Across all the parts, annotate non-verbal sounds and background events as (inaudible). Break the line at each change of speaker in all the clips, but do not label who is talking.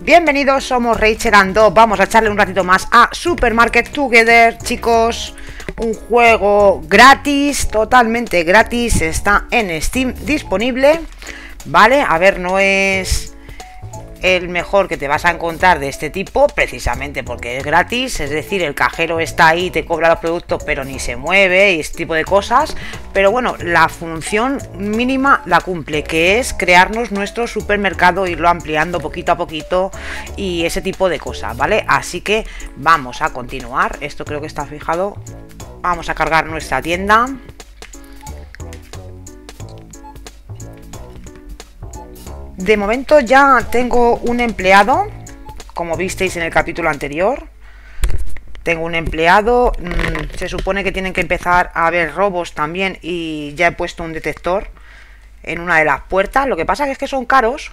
Bienvenidos, somos Rachel Ando. Vamos a echarle un ratito más a Supermarket Together, chicos. Un juego gratis, totalmente gratis. Está en Steam disponible. Vale, a ver, no es el mejor que te vas a encontrar de este tipo, precisamente porque es gratis, es decir, el cajero está ahí, te cobra los productos, pero ni se mueve y este tipo de cosas. Pero bueno, la función mínima la cumple, que es crearnos nuestro supermercado, irlo ampliando poquito a poquito y ese tipo de cosas, ¿vale? Así que vamos a continuar. Esto creo que está fijado. Vamos a cargar nuestra tienda. De momento ya tengo un empleado, como visteis en el capítulo anterior. Tengo un empleado, mm, se supone que tienen que empezar a haber robos también y ya he puesto un detector en una de las puertas. Lo que pasa es que son caros.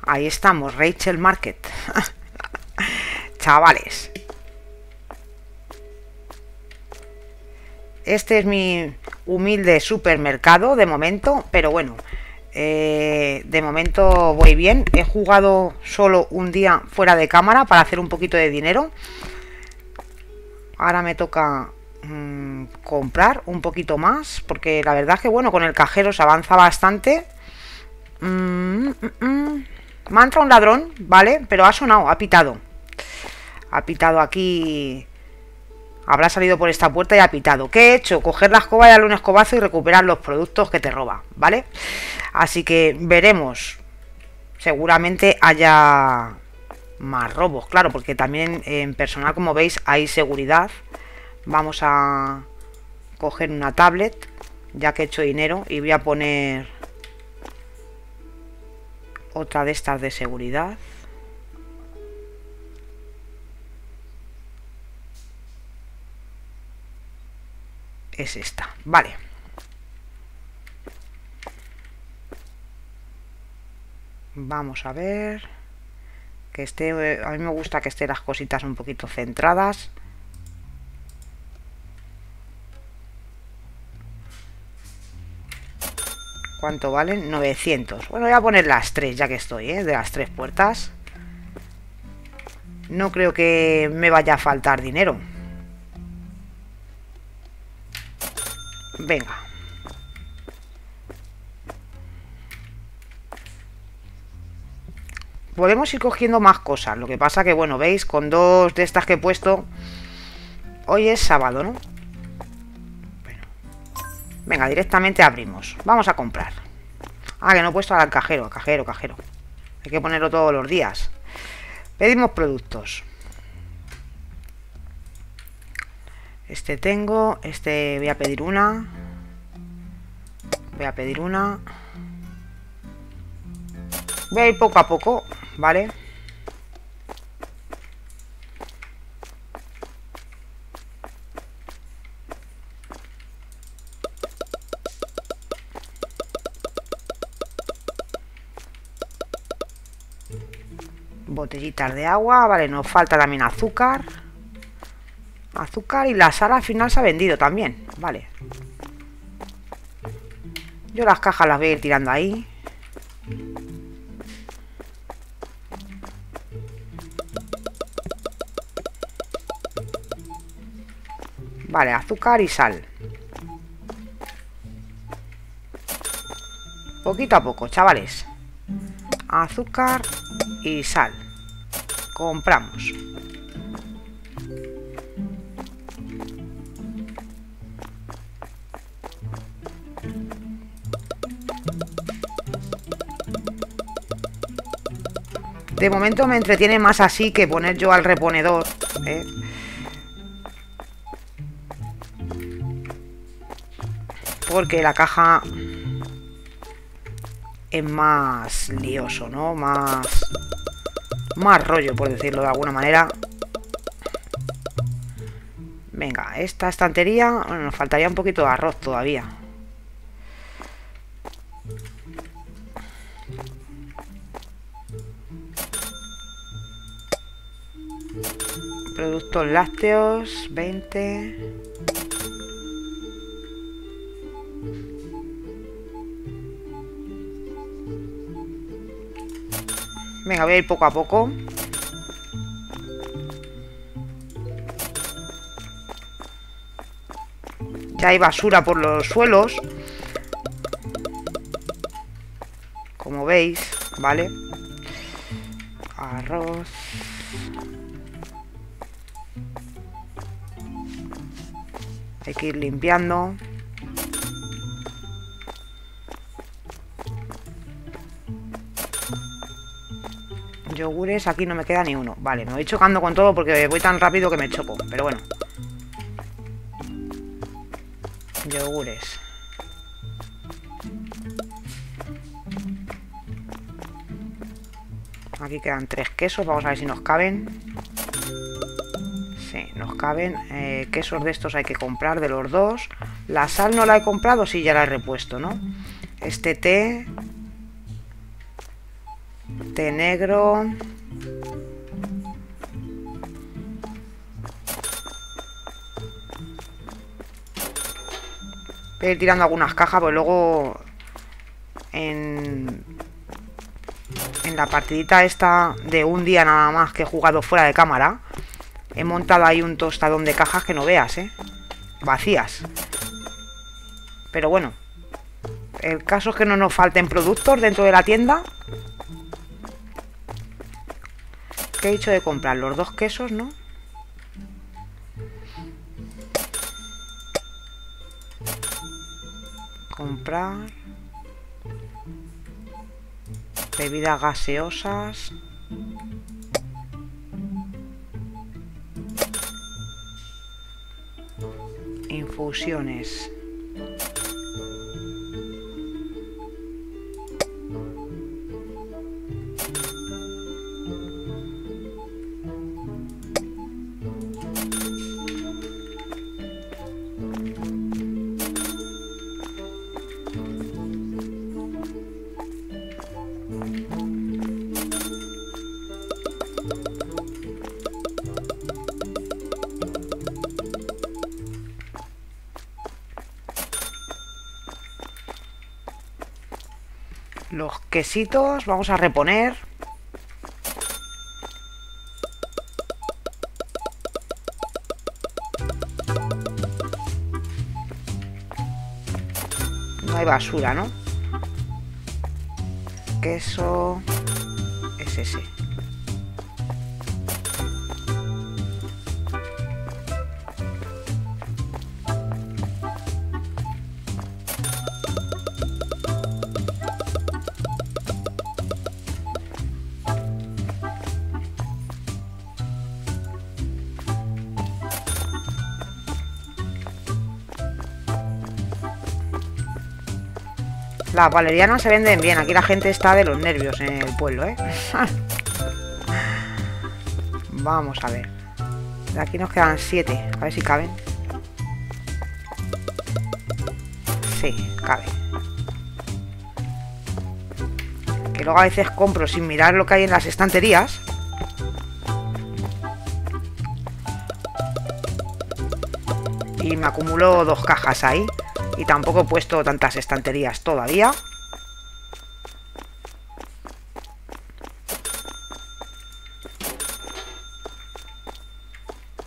Ahí estamos, Rachel Market. (laughs) Chavales. Este es mi humilde supermercado de momento, pero bueno, eh, de momento voy bien. He jugado solo un día fuera de cámara para hacer un poquito de dinero. Ahora me toca mm, comprar un poquito más, porque la verdad es que bueno, con el cajero se avanza bastante. Mm, mm, entrado un ladrón, ¿vale? Pero ha sonado, ha pitado. Ha pitado aquí Habrá salido por esta puerta y ha pitado. ¿Qué he hecho? Coger la escoba y darle un escobazo y recuperar los productos que te roba, ¿vale? Así que veremos. Seguramente haya más robos, claro, porque también en personal, como veis, hay seguridad. Vamos a coger una tablet, ya que he hecho dinero, y voy a poner otra de estas de seguridad. Es esta. Vale. Vamos a ver. Que esté... A mí me gusta que estén las cositas un poquito centradas. ¿Cuánto valen? 900. Bueno, voy a poner las tres ya que estoy, ¿eh? De las tres puertas. No creo que me vaya a faltar dinero. Venga. Podemos ir cogiendo más cosas. Lo que pasa que, bueno, veis, con dos de estas que he puesto... Hoy es sábado, ¿no? Venga, directamente abrimos. Vamos a comprar. Ah, que no he puesto al cajero, cajero, cajero. Hay que ponerlo todos los días. Pedimos productos. Este tengo, este voy a pedir una. Voy a pedir una. Voy a ir poco a poco, ¿vale? Botellitas de agua, vale, nos falta también azúcar. Azúcar y la sal al final se ha vendido también. Vale. Yo las cajas las voy a ir tirando ahí. Vale, azúcar y sal. Poquito a poco, chavales. Azúcar y sal. Compramos. De momento me entretiene más así que poner yo al reponedor. ¿eh? Porque la caja es más lioso, ¿no? Más... Más rollo, por decirlo de alguna manera. Venga, esta estantería... Bueno, nos faltaría un poquito de arroz todavía. Productos lácteos, 20. Venga, voy a ir poco a poco. Ya hay basura por los suelos. Como veis, ¿vale? Arroz. Hay que ir limpiando. Yogures, aquí no me queda ni uno. Vale, me voy chocando con todo porque voy tan rápido que me choco. Pero bueno. Yogures. Aquí quedan tres quesos. Vamos a ver si nos caben. Sí, nos caben. Eh, quesos de estos hay que comprar de los dos. La sal no la he comprado, sí, ya la he repuesto, ¿no? Este té. Té negro. Voy a ir tirando algunas cajas, pues luego en, en la partidita esta de un día nada más que he jugado fuera de cámara, he montado ahí un tostadón de cajas que no veas, ¿eh? Vacías. Pero bueno, el caso es que no nos falten productos dentro de la tienda. ¿Qué he dicho de comprar? Los dos quesos, ¿no? comprar bebidas gaseosas infusiones Los quesitos vamos a reponer. No hay basura, ¿no? Queso es ese. Las valerianas se venden bien. Aquí la gente está de los nervios en el pueblo, ¿eh? (laughs) Vamos a ver. De aquí nos quedan siete. A ver si caben. Sí, cabe. Que luego a veces compro sin mirar lo que hay en las estanterías. Y me acumulo dos cajas ahí. Y tampoco he puesto tantas estanterías todavía.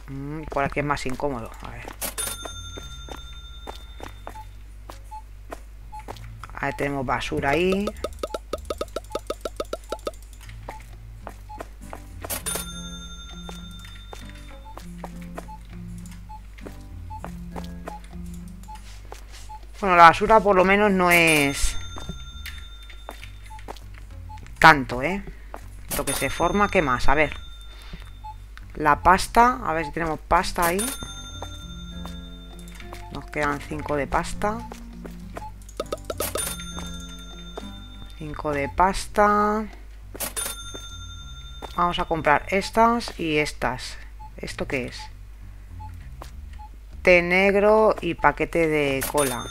Mm, por aquí es más incómodo. A ver. Ahí tenemos basura ahí. Bueno, la basura por lo menos no es tanto, ¿eh? Lo que se forma, ¿qué más? A ver. La pasta, a ver si tenemos pasta ahí. Nos quedan 5 de pasta. 5 de pasta. Vamos a comprar estas y estas. ¿Esto qué es? Té negro y paquete de cola.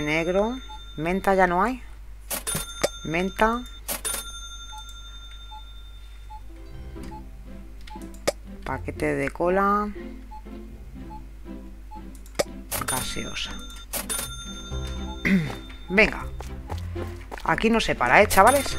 negro. Menta ya no hay. Menta. Paquete de cola. Gaseosa. (clears throat) Venga. Aquí no se para, ¿eh, chavales?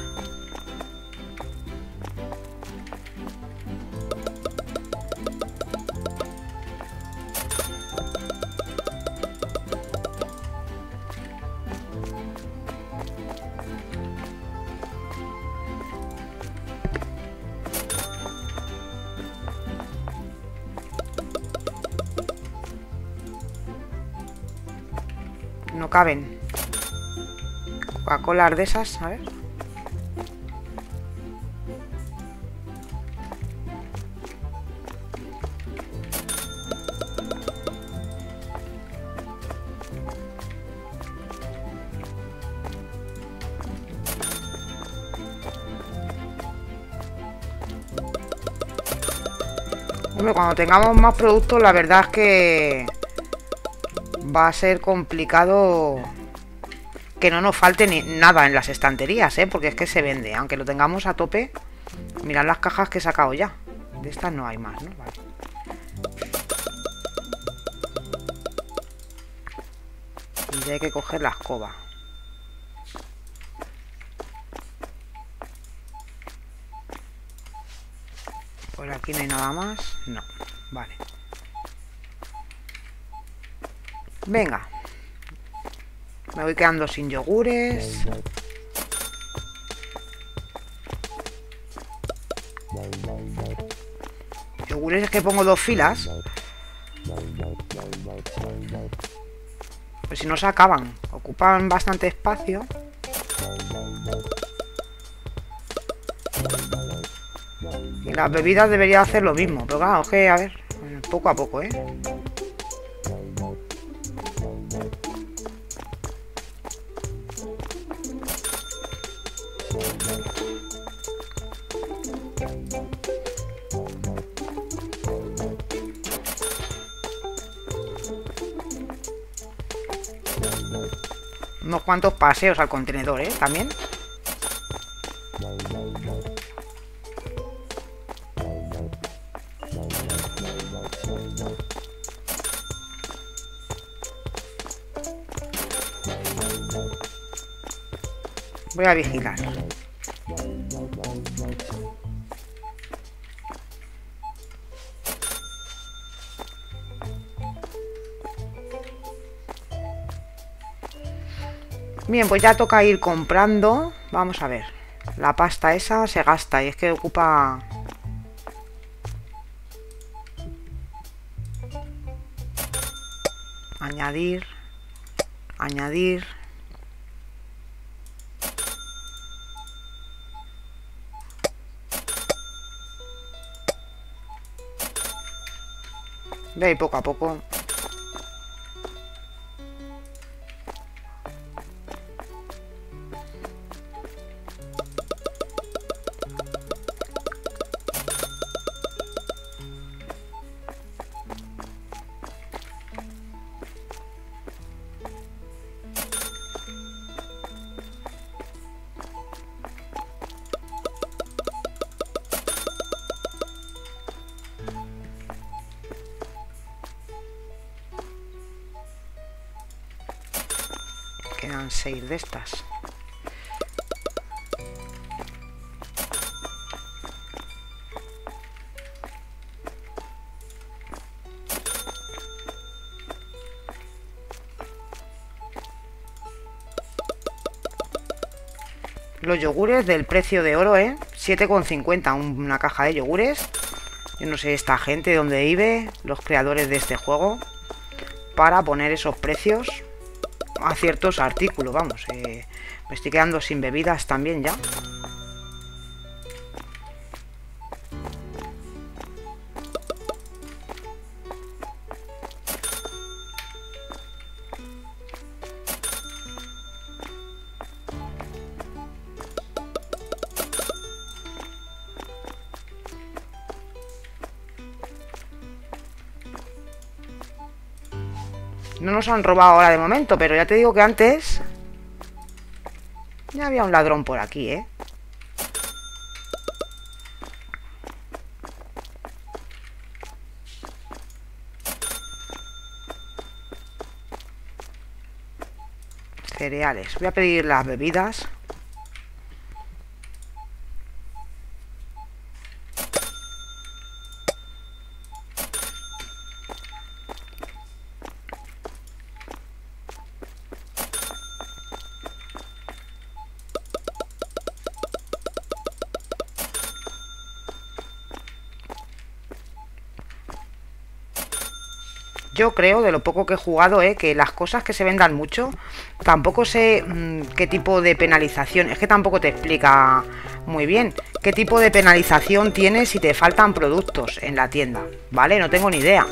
Caben. Coca-Cola de esas, a ver. Cuando tengamos más productos, la verdad es que va a ser complicado que no nos falte ni nada en las estanterías, ¿eh? Porque es que se vende. Aunque lo tengamos a tope, mirad las cajas que he sacado ya. De estas no hay más, ¿no? Y hay que coger la escoba. Por aquí no hay nada más. No. Vale. Venga. Me voy quedando sin yogures. Yogures es que pongo dos filas. Pues si no se acaban. Ocupan bastante espacio. Y las bebidas debería hacer lo mismo. Pero claro, es que, a ver, poco a poco, ¿eh? Cuantos paseos al contenedor, ¿eh? También. Voy a vigilar. Bien, pues ya toca ir comprando. Vamos a ver. La pasta esa se gasta y es que ocupa... Añadir. Añadir. Ahí poco a poco estas. Los yogures del precio de oro, ¿eh? 7,50 una caja de yogures. Yo no sé esta gente de dónde vive, los creadores de este juego, para poner esos precios a ciertos artículos, vamos. Eh, me estoy quedando sin bebidas también ya. nos han robado ahora de momento, pero ya te digo que antes... Ya había un ladrón por aquí, ¿eh? Cereales. Voy a pedir las bebidas. Yo creo, de lo poco que he jugado, eh, que las cosas que se vendan mucho, tampoco sé mm, qué tipo de penalización, es que tampoco te explica muy bien qué tipo de penalización tienes si te faltan productos en la tienda, ¿vale? No tengo ni idea.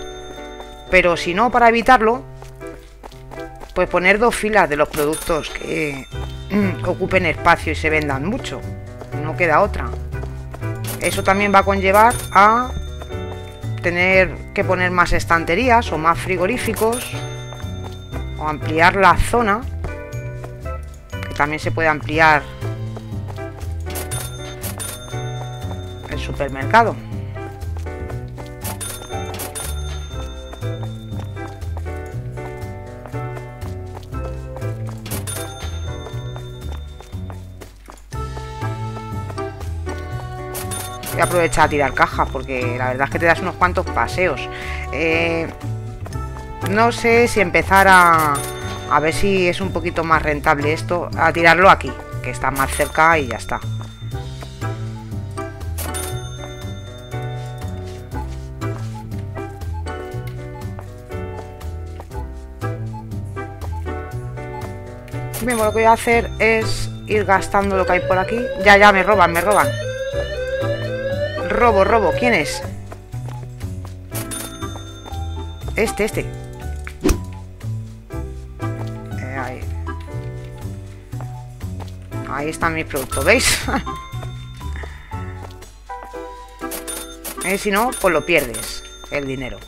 Pero si no, para evitarlo, pues poner dos filas de los productos que mm, ocupen espacio y se vendan mucho. No queda otra. Eso también va a conllevar a tener que poner más estanterías o más frigoríficos o ampliar la zona que también se puede ampliar el supermercado aprovechar a tirar cajas porque la verdad es que te das unos cuantos paseos. Eh, no sé si empezar a, a ver si es un poquito más rentable esto, a tirarlo aquí, que está más cerca y ya está. Bien, lo que voy a hacer es ir gastando lo que hay por aquí. Ya, ya, me roban, me roban. Robo, robo. ¿Quién es? Este, este. Eh, ahí. Ahí está mi producto, ¿veis? (laughs) eh, si no, pues lo pierdes, el dinero.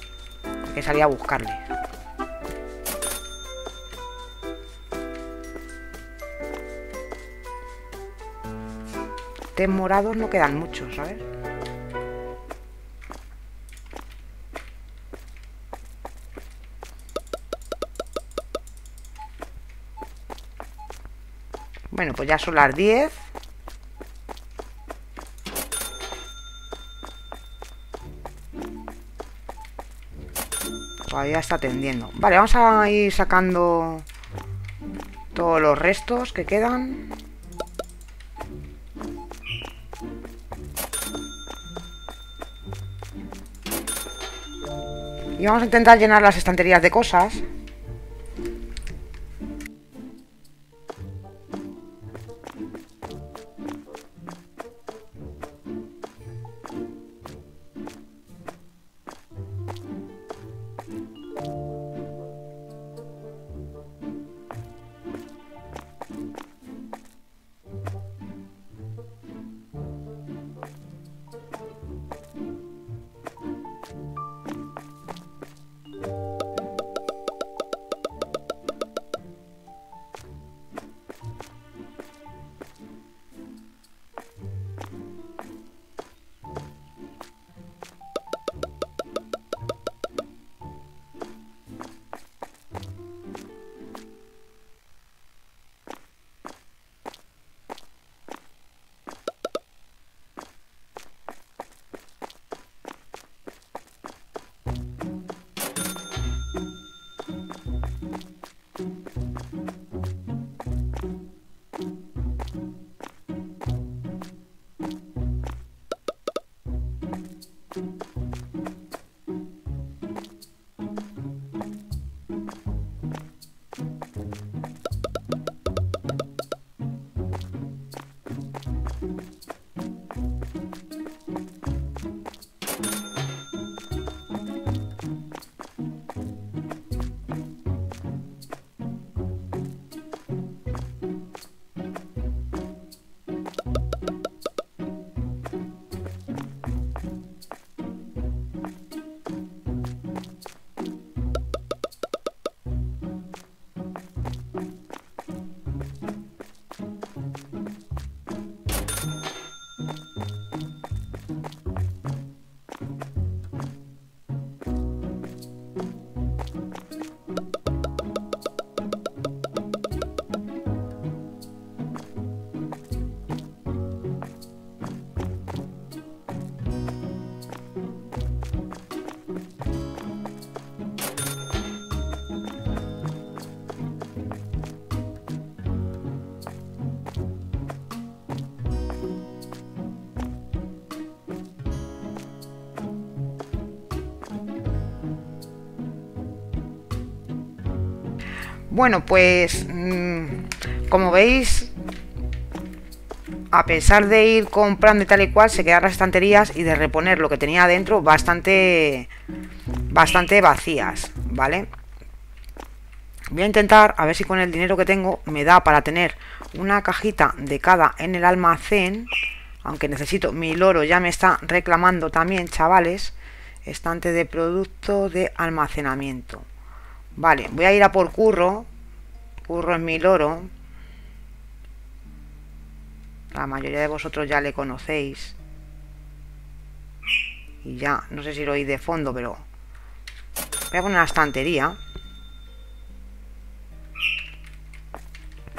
que salía a buscarle. De morados no quedan muchos, ¿sabes? Bueno, pues ya son las 10. Todavía está tendiendo. Vale, vamos a ir sacando todos los restos que quedan. Y vamos a intentar llenar las estanterías de cosas. Bueno, pues mm, como veis, a pesar de ir comprando y tal y cual, se quedan las estanterías y de reponer lo que tenía adentro bastante, bastante vacías, ¿vale? Voy a intentar, a ver si con el dinero que tengo me da para tener una cajita de cada en el almacén. Aunque necesito, mi loro ya me está reclamando también, chavales. Estante de producto de almacenamiento. Vale, voy a ir a por curro. Curro es mi loro. La mayoría de vosotros ya le conocéis. Y ya, no sé si lo oís de fondo, pero... Voy a poner una estantería.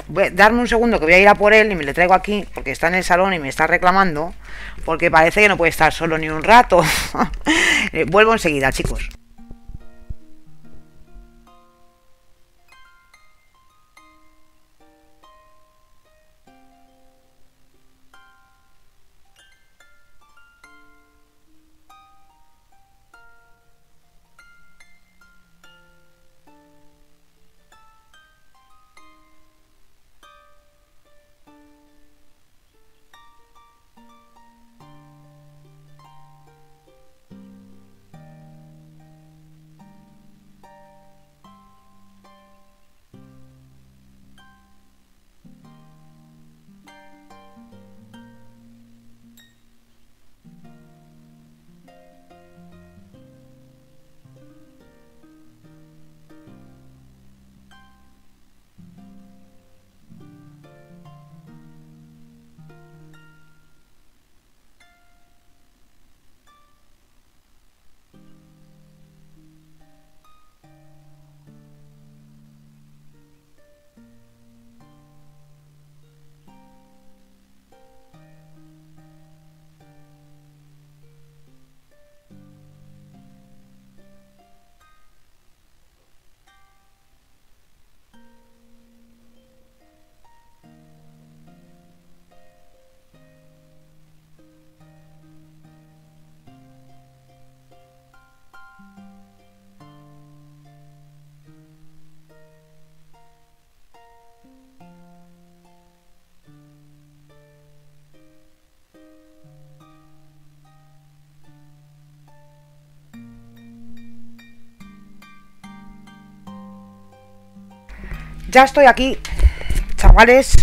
Voy a darme un segundo que voy a ir a por él y me le traigo aquí porque está en el salón y me está reclamando porque parece que no puede estar solo ni un rato. (laughs) Eh, vuelvo enseguida, chicos. Ya estoy aquí, chavales.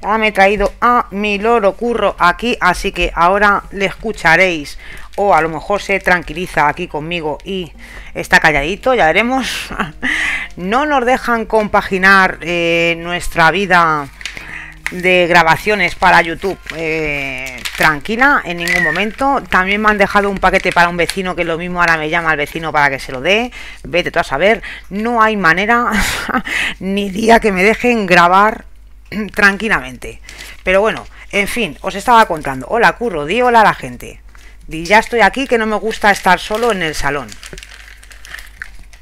Ya me he traído a mi loro curro aquí, así que ahora le escucharéis. O a lo mejor se tranquiliza aquí conmigo y está calladito, ya veremos. (laughs) no nos dejan compaginar eh, nuestra vida de grabaciones para YouTube eh, tranquila en ningún momento. También me han dejado un paquete para un vecino que lo mismo ahora me llama al vecino para que se lo dé. Vete tú a saber. No hay manera (laughs) ni día que me dejen grabar (clears throat) tranquilamente. Pero bueno, en fin, os estaba contando. Hola, curro, di hola a la gente. Di ya estoy aquí que no me gusta estar solo en el salón.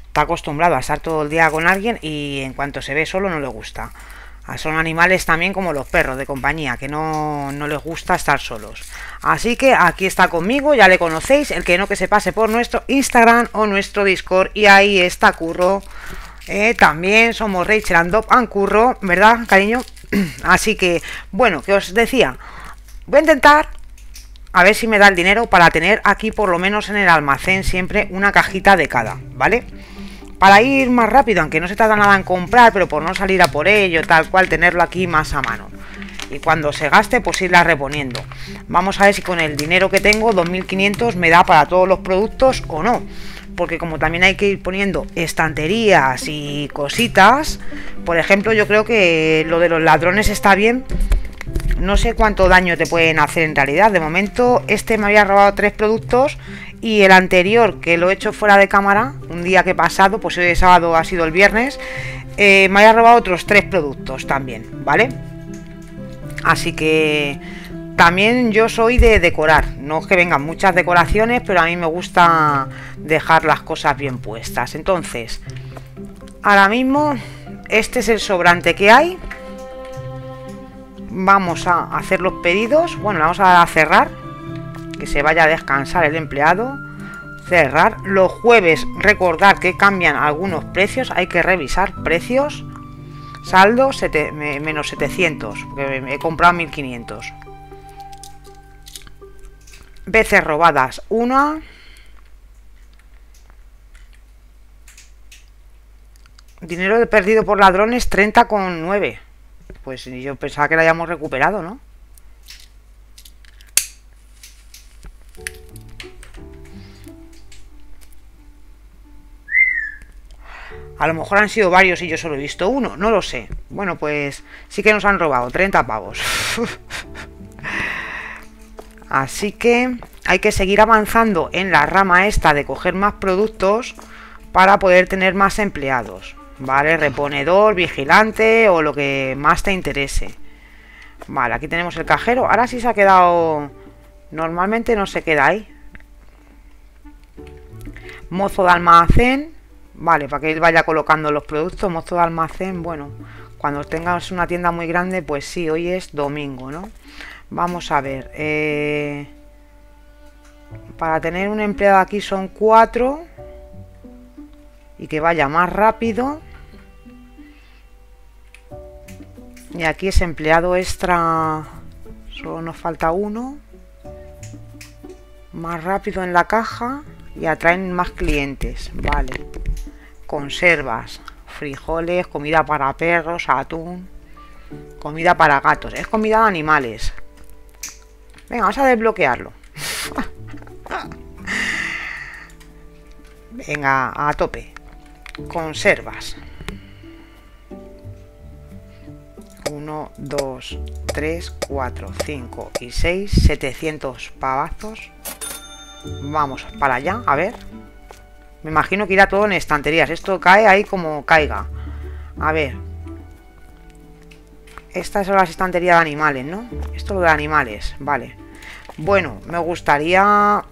Está acostumbrado a estar todo el día con alguien y en cuanto se ve solo no le gusta. Ah, son animales también como los perros de compañía, que no, les gusta estar solos. Así que aquí está conmigo, ya le conocéis, el que no que se pase por nuestro Instagram o nuestro Discord. Y ahí está Curro. Eh, también somos Rachel and and Curro, ¿verdad, cariño? (clears throat) Así que, bueno, que os decía, voy a intentar a ver si me da el dinero para tener aquí por lo menos en el almacén siempre una cajita de cada, ¿vale? Para ir más rápido, aunque no se tarda nada en comprar, pero por no salir a por ello, tal cual, tenerlo aquí más a mano. Y cuando se gaste, pues irla reponiendo. Vamos a ver si con el dinero que tengo, 2.500, me da para todos los productos o no. Porque como también hay que ir poniendo estanterías y cositas, por ejemplo, yo creo que lo de los ladrones está bien. No sé cuánto daño te pueden hacer en realidad. De momento, este me había robado tres productos y el anterior, que lo he hecho fuera de cámara, un día que he pasado, pues hoy sábado ha sido el viernes, eh, me haya robado otros tres productos también, ¿vale? Así que también yo soy de decorar, no es que vengan muchas decoraciones, pero a mí me gusta dejar las cosas bien puestas. Entonces, ahora mismo este es el sobrante que hay. Vamos a hacer los pedidos. Bueno, vamos a cerrar se vaya a descansar el empleado. Cerrar. Los jueves recordar que cambian algunos precios. Hay que revisar precios. Saldo menos 700, porque he comprado 1500. Veces robadas, 1. Dinero perdido por ladrones, 30,9. Pues yo pensaba que la hayamos recuperado, ¿no? A lo mejor han sido varios y yo solo he visto uno, no lo sé. Bueno, pues sí que nos han robado 30 pavos. (laughs) Así que hay que seguir avanzando en la rama esta de coger más productos para poder tener más empleados. ¿Vale? Reponedor, vigilante o lo que más te interese. Vale, aquí tenemos el cajero. Ahora sí se ha quedado... Normalmente no se queda ahí. Mozo de almacén. Vale, para que vaya colocando los productos. Mozo de almacén, bueno, cuando tengas una tienda muy grande, pues sí, hoy es domingo, ¿no? Vamos a ver. Eh, para tener un empleado aquí son cuatro. Y que vaya más rápido. Y aquí es empleado extra. Solo nos falta uno. Más rápido en la caja. Y atraen más clientes. Vale. Conservas. Frijoles, comida para perros, atún. Comida para gatos. Es comida de animales. Venga, vamos a desbloquearlo. (laughs) Venga, a tope. Conservas. 1, 2, 3, 4, 5 y 6. 700 pavazos. Vamos para allá, a ver. Me imagino que irá todo en estanterías. Esto cae ahí como caiga. A ver. Estas son las estanterías de animales, ¿no? Esto lo de animales, vale. Bueno, me gustaría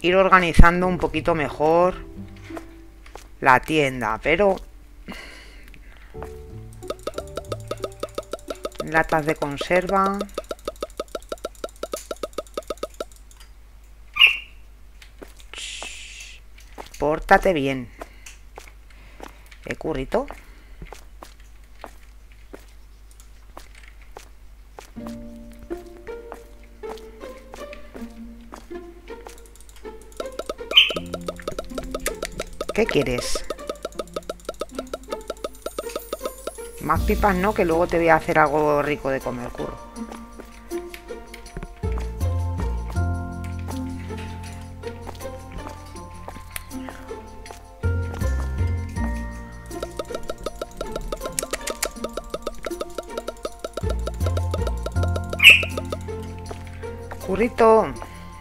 ir organizando un poquito mejor la tienda, pero... Latas de conserva... Pórtate bien. ¿Qué currito? ¿Qué quieres? Más pipas no, que luego te voy a hacer algo rico de comer, curro.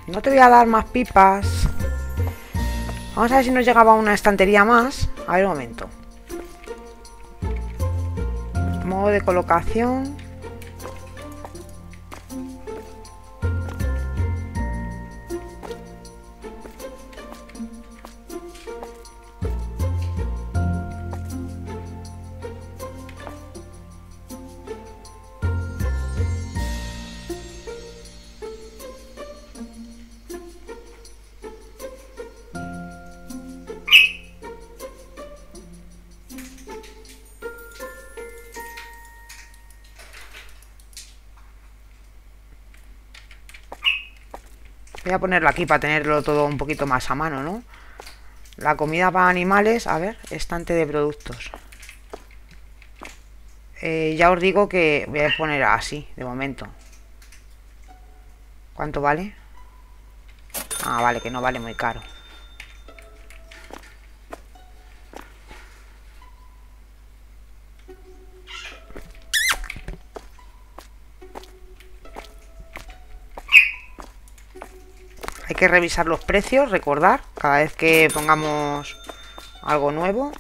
No te voy a dar más pipas. Vamos a ver si nos llegaba una estantería más. A ver un momento. Modo de colocación. Ponerlo aquí para tenerlo todo un poquito más a mano, ¿no? La comida para animales, a ver, estante de productos. Eh, ya os digo que voy a poner así, de momento. ¿Cuánto vale? Ah, vale, que no vale muy caro. Que revisar los precios, recordar, cada vez que pongamos algo nuevo.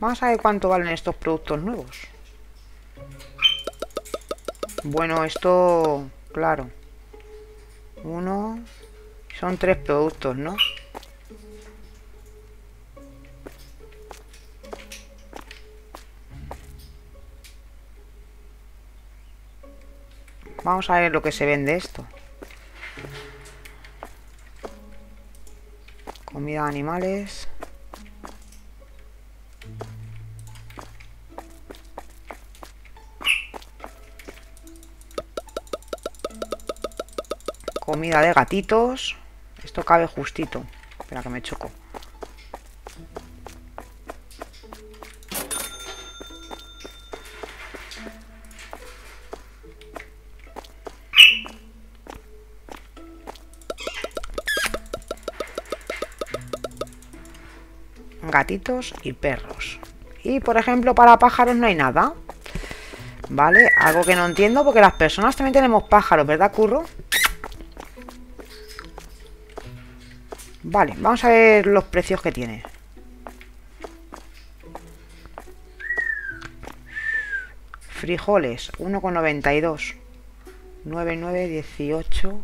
Vamos a ver cuánto valen estos productos nuevos. Bueno, esto, claro. Uno... Son tres productos, ¿no? Vamos a ver lo que se vende esto. Comida de animales. Comida de gatitos. Esto cabe justito. Espera que me choco. gatitos y perros. Y por ejemplo para pájaros no hay nada. ¿Vale? Algo que no entiendo porque las personas también tenemos pájaros, ¿verdad, Curro? Vale, vamos a ver los precios que tiene. Frijoles, 1,92. 9,918.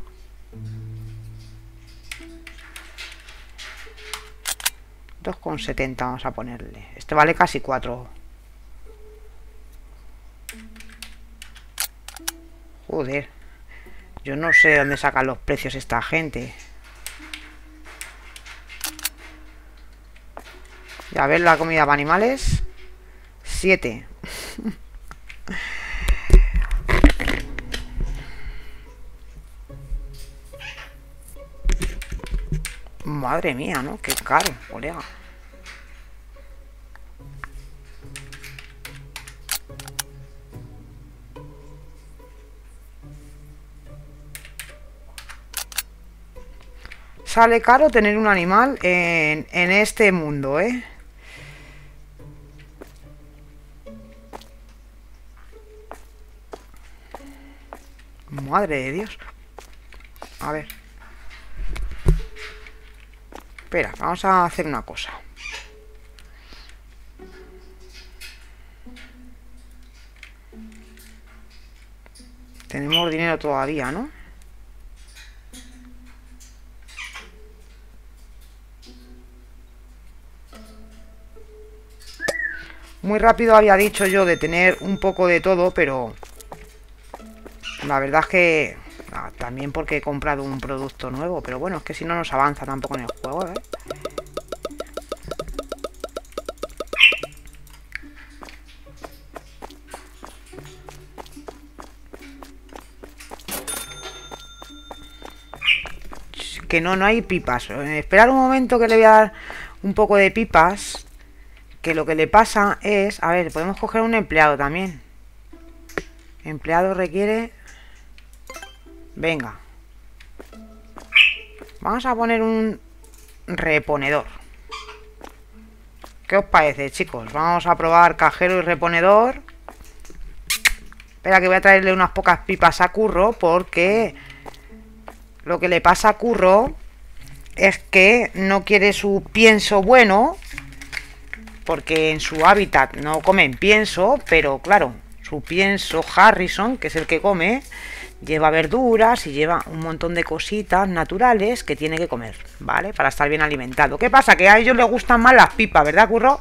2,70 vamos a ponerle. Este vale casi 4. Joder. Yo no sé dónde sacan los precios esta gente. Ya ver la comida para animales. 7. Madre mía, ¿no? Qué caro, colega. Sale caro tener un animal en, en este mundo, ¿eh? Madre de Dios. A ver. Espera, vamos a hacer una cosa. Tenemos dinero todavía, ¿no? Muy rápido había dicho yo de tener un poco de todo, pero... La verdad es que Ah, también porque he comprado un producto nuevo, pero bueno, es que si no nos avanza tampoco en el juego, ¿eh? Que no, no hay pipas. Eh, esperar un momento que le voy a dar un poco de pipas. Que lo que le pasa es... A ver, podemos coger un empleado también. Empleado requiere Venga. Vamos a poner un reponedor. ¿Qué os parece, chicos? Vamos a probar cajero y reponedor. Espera que voy a traerle unas pocas pipas a Curro porque lo que le pasa a Curro es que no quiere su pienso bueno porque en su hábitat no comen pienso, pero claro, su pienso Harrison, que es el que come, lleva verduras y lleva un montón de cositas naturales que tiene que comer, ¿vale? Para estar bien alimentado. ¿Qué pasa? Que a ellos les gustan más las pipas, ¿verdad, curro?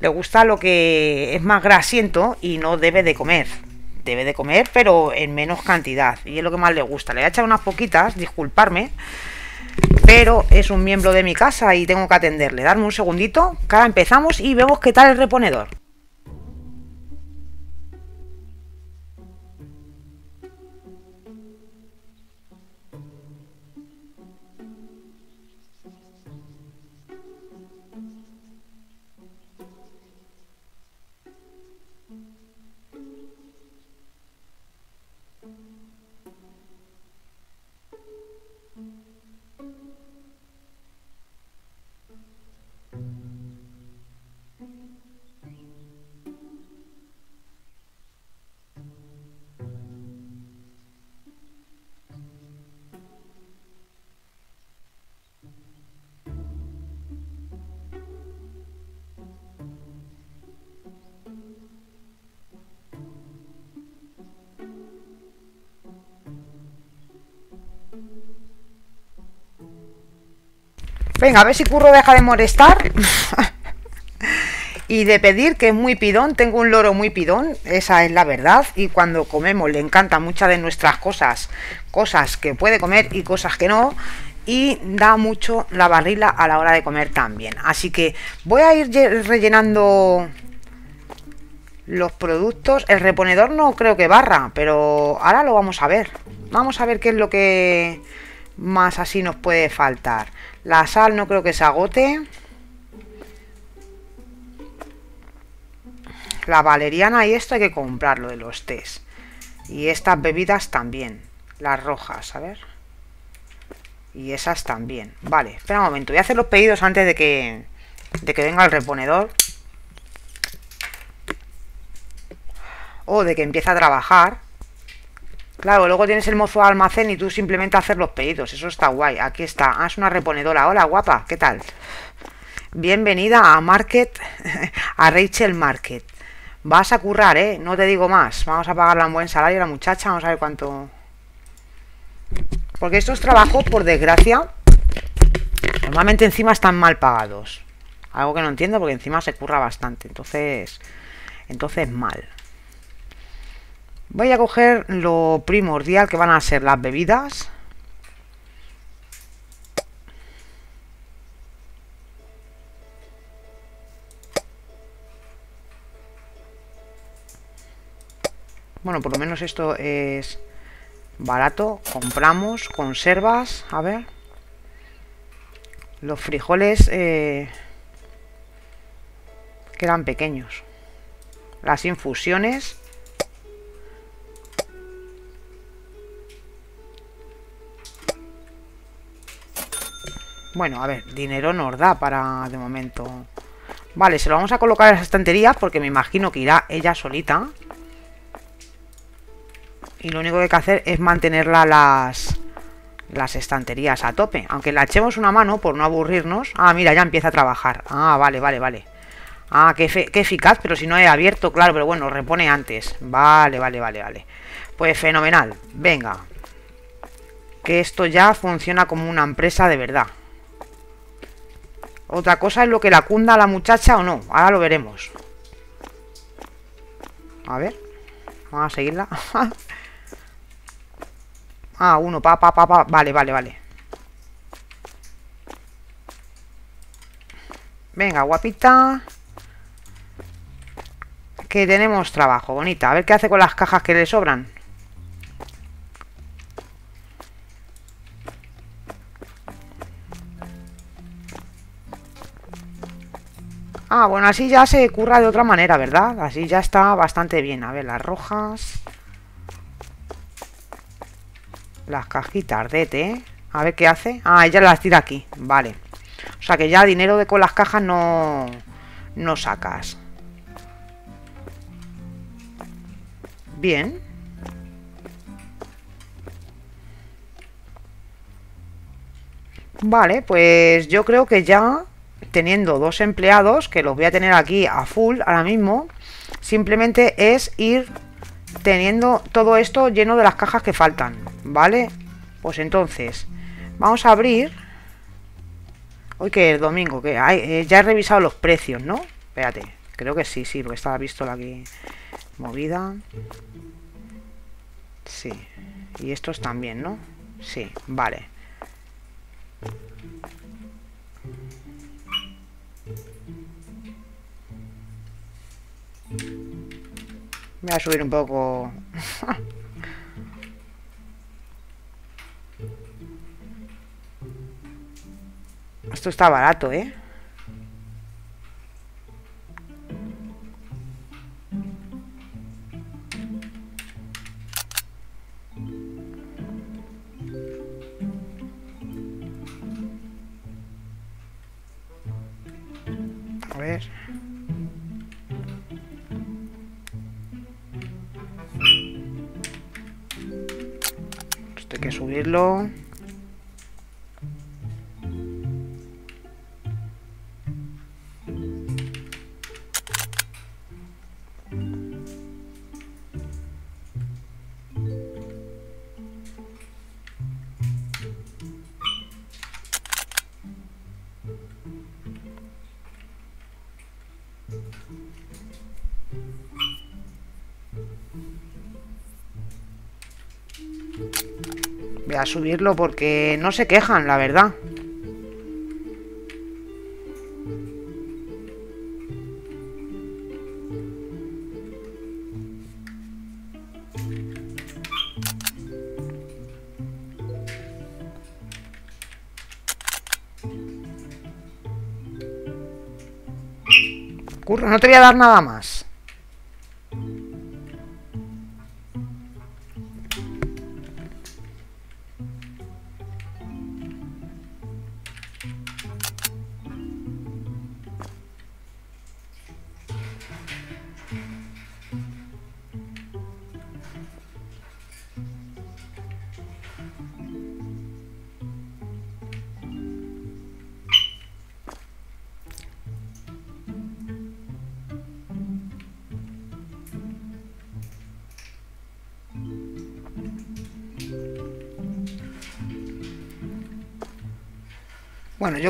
Le gusta lo que es más grasiento y no debe de comer. Debe de comer, pero en menos cantidad. Y es lo que más le gusta. Le voy a echar unas poquitas, disculparme. Pero es un miembro de mi casa y tengo que atenderle. Darme un segundito, ahora empezamos y vemos qué tal el reponedor. Venga, a ver si Curro deja de molestar. (laughs) Y de pedir, que es muy pidón, tengo un loro muy pidón, esa es la verdad. Y cuando comemos le encanta muchas de nuestras cosas, cosas que puede comer y cosas que no. Y da mucho la barrila a la hora de comer también. Así que voy a ir rellenando los productos. El reponedor no creo que barra, pero ahora lo vamos a ver. Vamos a ver qué es lo que más así nos puede faltar. La sal no creo que se agote. La valeriana y esto hay que comprarlo de los tés. Y estas bebidas también. Las rojas, a ver. Y esas también. Vale, espera un momento. Voy a hacer los pedidos antes de que, de que venga el reponedor. O de que empiece a trabajar. Claro, luego tienes el mozo almacén y tú simplemente hacer los pedidos. Eso está guay. Aquí está. Ah, es una reponedora. Hola, guapa. ¿Qué tal? Bienvenida a Market, (laughs) a Rachel Market. Vas a currar, ¿eh? No te digo más. Vamos a pagarle un buen salario a la muchacha. Vamos a ver cuánto... Porque estos trabajos, por desgracia, normalmente encima están mal pagados. Algo que no entiendo porque encima se curra bastante. Entonces, entonces mal. Voy a coger lo primordial que van a ser las bebidas. Bueno, por lo menos esto es barato. Compramos conservas. A ver. Los frijoles eh, quedan pequeños. Las infusiones. Bueno, a ver, dinero nos da para de momento. Vale, se lo vamos a colocar en las estanterías porque me imagino que irá ella solita. Y lo único que hay que hacer es mantenerla las, las estanterías a tope. Aunque la echemos una mano por no aburrirnos. Ah, mira, ya empieza a trabajar. Ah, vale, vale, vale. Ah, qué, qué eficaz, pero si no he abierto, claro, pero bueno, repone antes. Vale, vale, vale, vale. Pues fenomenal. Venga. Que esto ya funciona como una empresa de verdad. Otra cosa es lo que la cunda a la muchacha o no. Ahora lo veremos. A ver. Vamos a seguirla. (laughs) Ah, uno, pa, pa, pa, pa. Vale, vale, vale. Venga, guapita. Que tenemos trabajo, bonita. A ver qué hace con las cajas que le sobran. Ah, bueno, así ya se curra de otra manera, ¿verdad? Así ya está bastante bien. A ver, las rojas. Las cajitas de té. A ver qué hace. Ah, ella las tira aquí. Vale. O sea que ya dinero de con las cajas no, no sacas. Bien. Vale, pues yo creo que ya teniendo dos empleados, que los voy a tener aquí a full ahora mismo, simplemente es ir teniendo todo esto lleno de las cajas que faltan, ¿vale? Pues entonces, vamos a abrir... Hoy que es domingo, que hay, eh, ya he revisado los precios, ¿no? Espérate, creo que sí, sí, porque estaba visto la aquí movida. Sí, y estos también, ¿no? Sí, vale. Voy a subir un poco... (laughs) Esto está barato, ¿eh? Que subirlo porque no se quejan, la verdad. Curro, no te voy a dar nada más.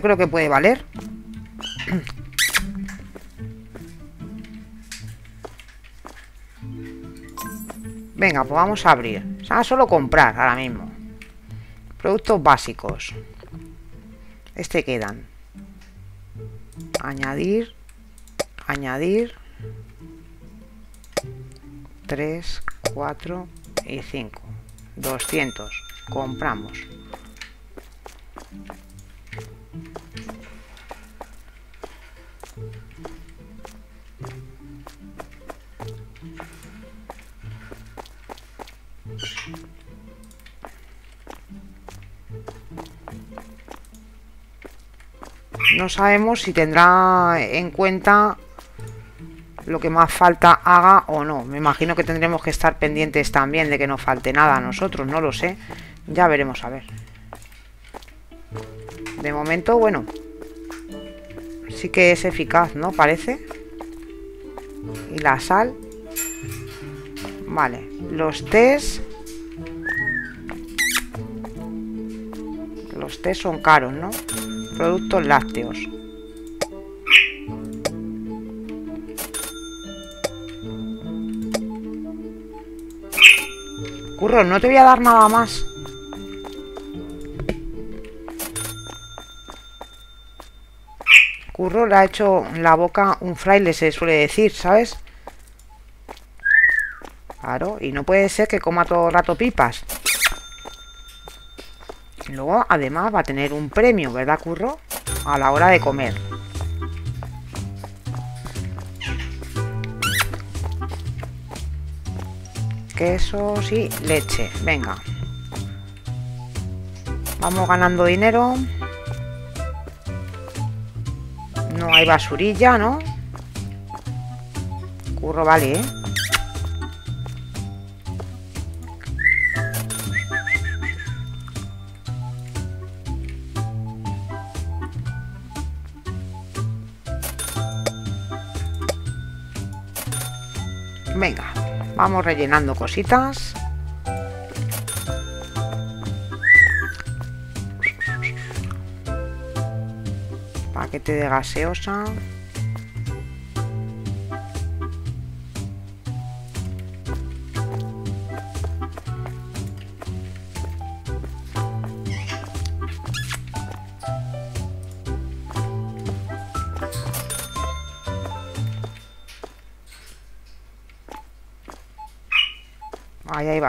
Yo creo que puede valer. Venga, pues vamos a abrir. O sea, solo comprar ahora mismo. Productos básicos. Este quedan. Añadir. Añadir. 3, 4 y 5. 200. Compramos. Sabemos si tendrá en cuenta lo que más falta haga o no. Me imagino que tendremos que estar pendientes también de que no falte nada a nosotros, no lo sé. Ya veremos a ver. De momento, bueno. Sí que es eficaz, ¿no? Parece. Y la sal. Vale. Los test. Los test son caros, ¿no? Productos lácteos. Curro, no te voy a dar nada más. Curro le ha hecho la boca un fraile, se suele decir, ¿sabes? Claro, y no puede ser que coma todo el rato pipas. Luego, además, va a tener un premio, ¿verdad, Curro? A la hora de comer. Queso, sí, leche. Venga. Vamos ganando dinero. No hay basurilla, ¿no? Curro vale, ¿eh? Vamos rellenando cositas. Paquete de gaseosa.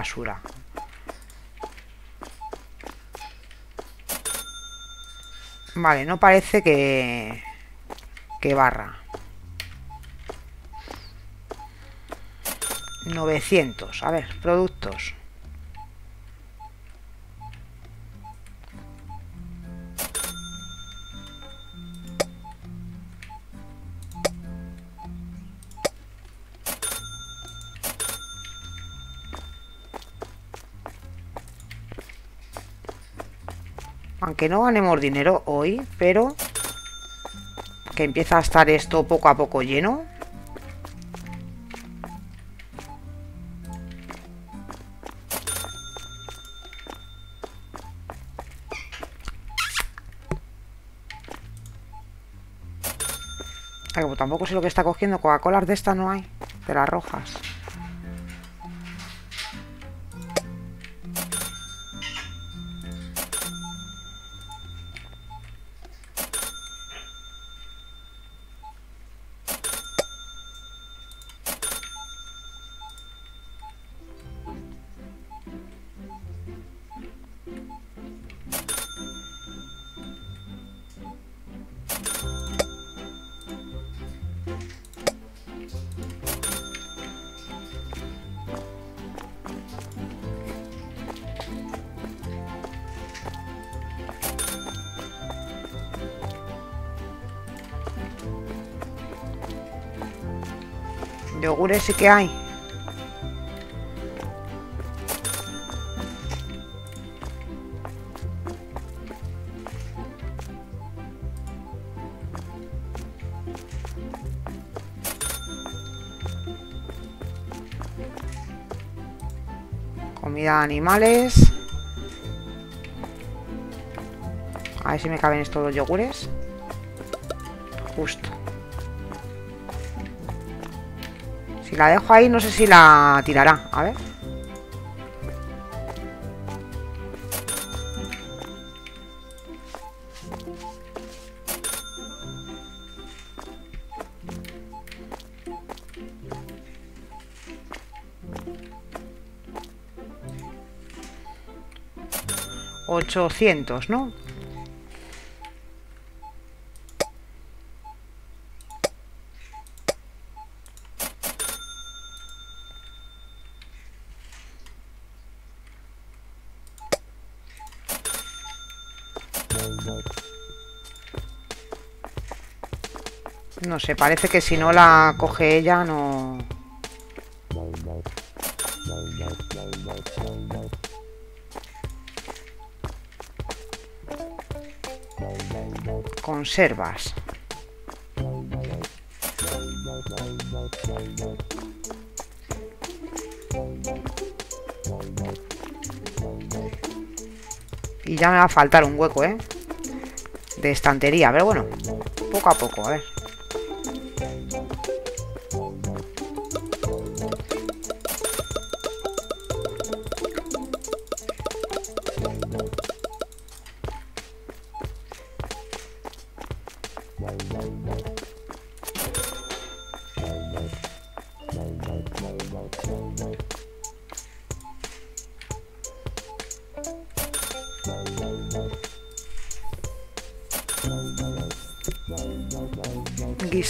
Basura. Vale, no parece que... Que barra. 900. A ver, productos. Aunque no ganemos dinero hoy, pero que empieza a estar esto poco a poco lleno. Tampoco sé lo que está cogiendo. Coca-Cola de esta no hay. De las rojas. Yogures sí que hay. Comida de animales. A ver si me caben estos yogures. Justo. Si la dejo ahí, no sé si la tirará. A ver. Ochocientos, ¿no? No sé, parece que si no la coge ella no... Conservas. Y ya me va a faltar un hueco, ¿eh? De estantería, pero bueno, poco a poco, a ver.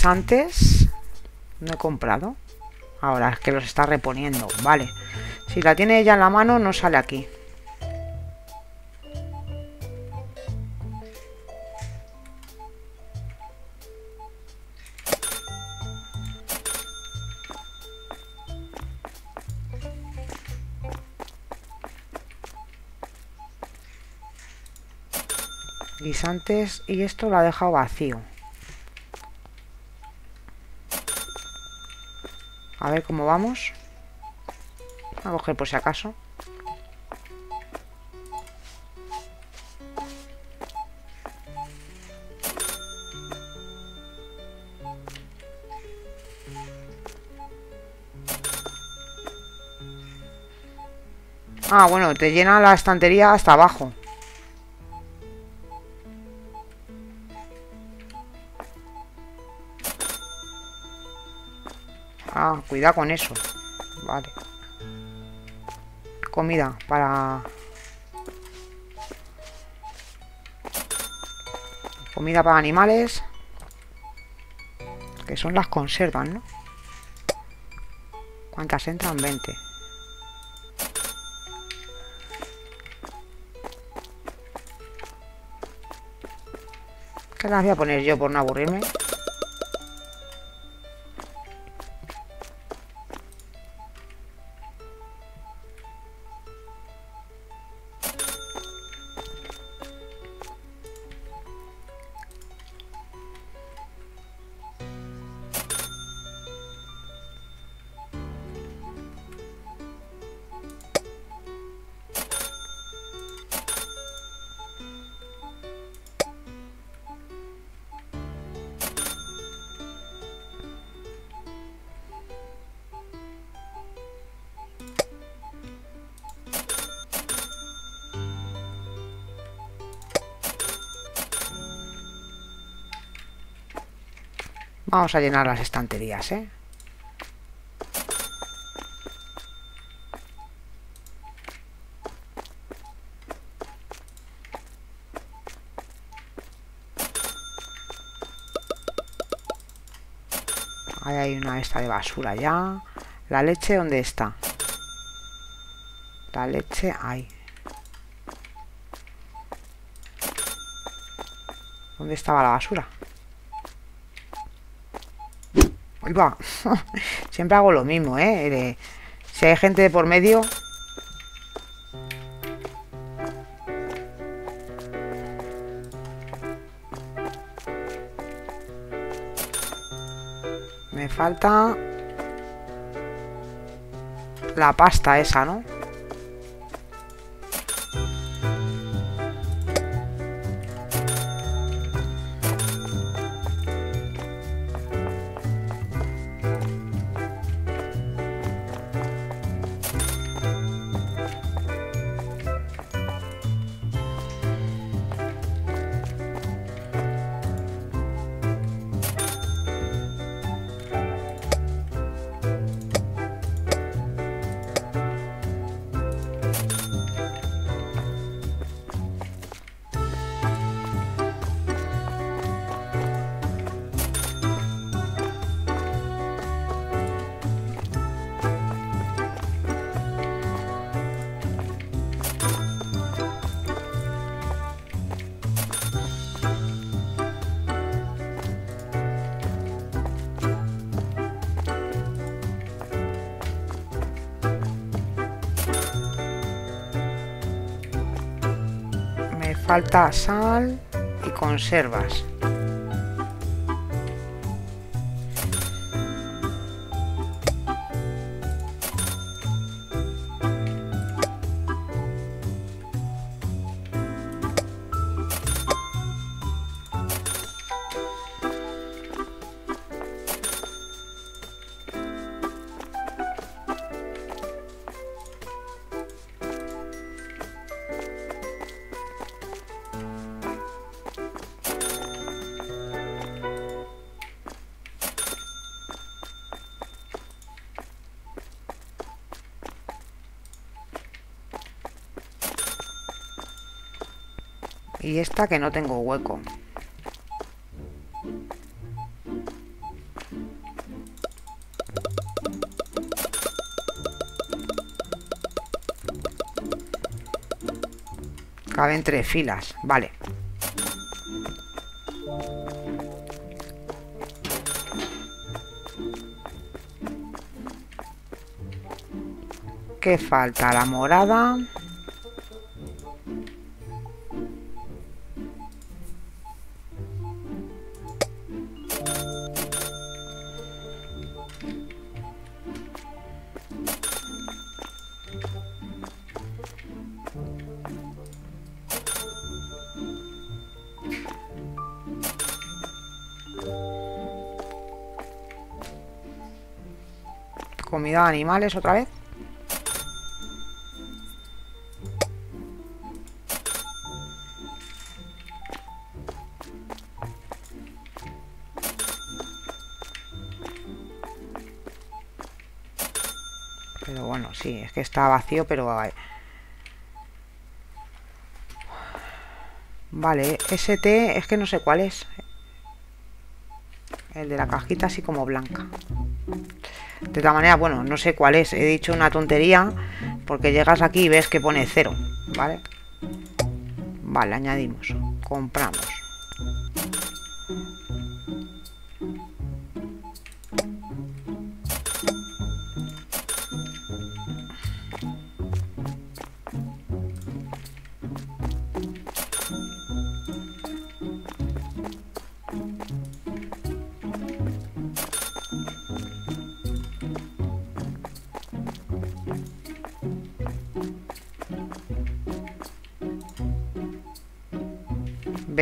10 antes no he comprado. Ahora es que los está reponiendo. Vale. Si la tiene ella en la mano, no sale aquí. guisantes y esto lo ha dejado vacío A ver cómo vamos. a coger por si acaso. Ah, bueno, te llena la estantería hasta abajo. Cuidado con eso. Vale. Comida para... Comida para animales. Que son las conservas, ¿no? ¿Cuántas entran? 20. ¿Qué las voy a poner yo por no aburrirme? Vamos a llenar las estanterías, ¿eh? Ahí hay una esta de basura ya. ¿La leche dónde está? La leche ahí. ¿Dónde estaba la basura? Va. (laughs) Siempre hago lo mismo, ¿eh? Si hay gente de por medio... Me falta... La pasta esa, ¿no? Falta sal y conservas. Esta que no tengo hueco. Cabe entre filas, vale. ¿Qué falta? La morada. Animales otra vez. Pero bueno, sí, es que está vacío, pero... Vale, ST es que no sé cuál es. El de la cajita así como blanca. De todas maneras, bueno, no sé cuál es. He dicho una tontería porque llegas aquí y ves que pone cero, ¿vale? Vale, añadimos. Compramos.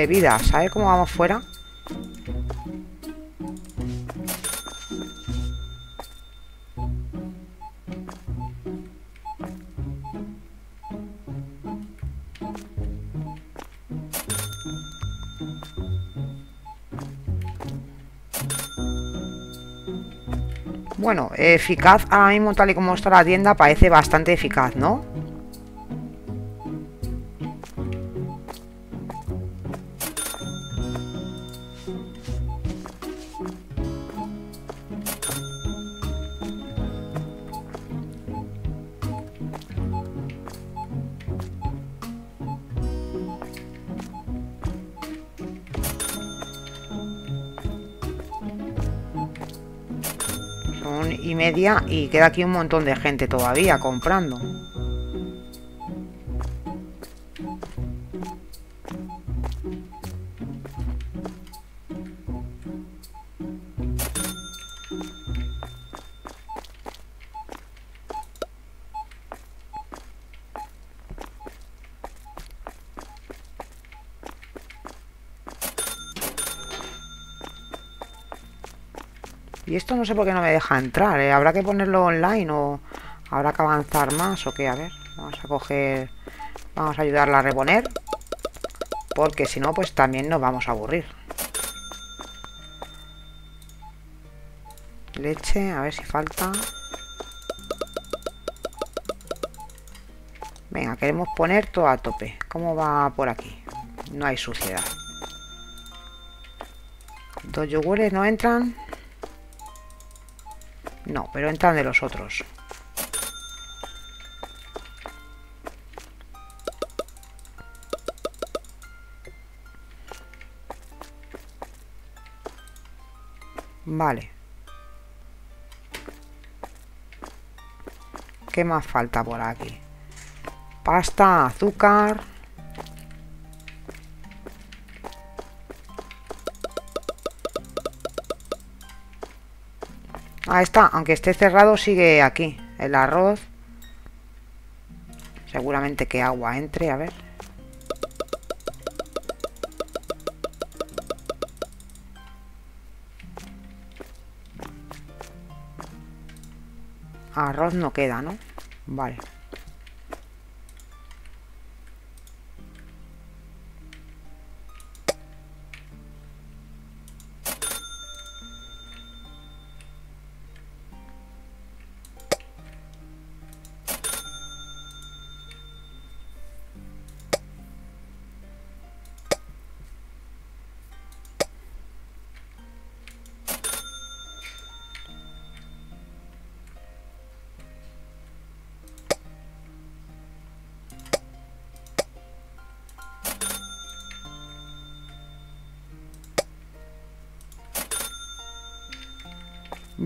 Bebidas, ¿sabes cómo vamos fuera? Bueno, eficaz ahora mismo tal y como está la tienda parece bastante eficaz, ¿no? Y queda aquí un montón de gente todavía comprando. No sé por qué no me deja entrar. ¿eh? ¿Habrá que ponerlo online o habrá que avanzar más o qué? A ver, vamos a coger... Vamos a ayudarla a reponer. Porque si no, pues también nos vamos a aburrir. Leche, a ver si falta. Venga, queremos poner todo a tope. ¿Cómo va por aquí? No hay suciedad. Dos yogures no entran. No, pero entran de los otros. Vale. ¿Qué más falta por aquí? Pasta, azúcar... Ahí está, aunque esté cerrado sigue aquí el arroz. Seguramente que agua entre, a ver. Arroz no queda, ¿no? Vale.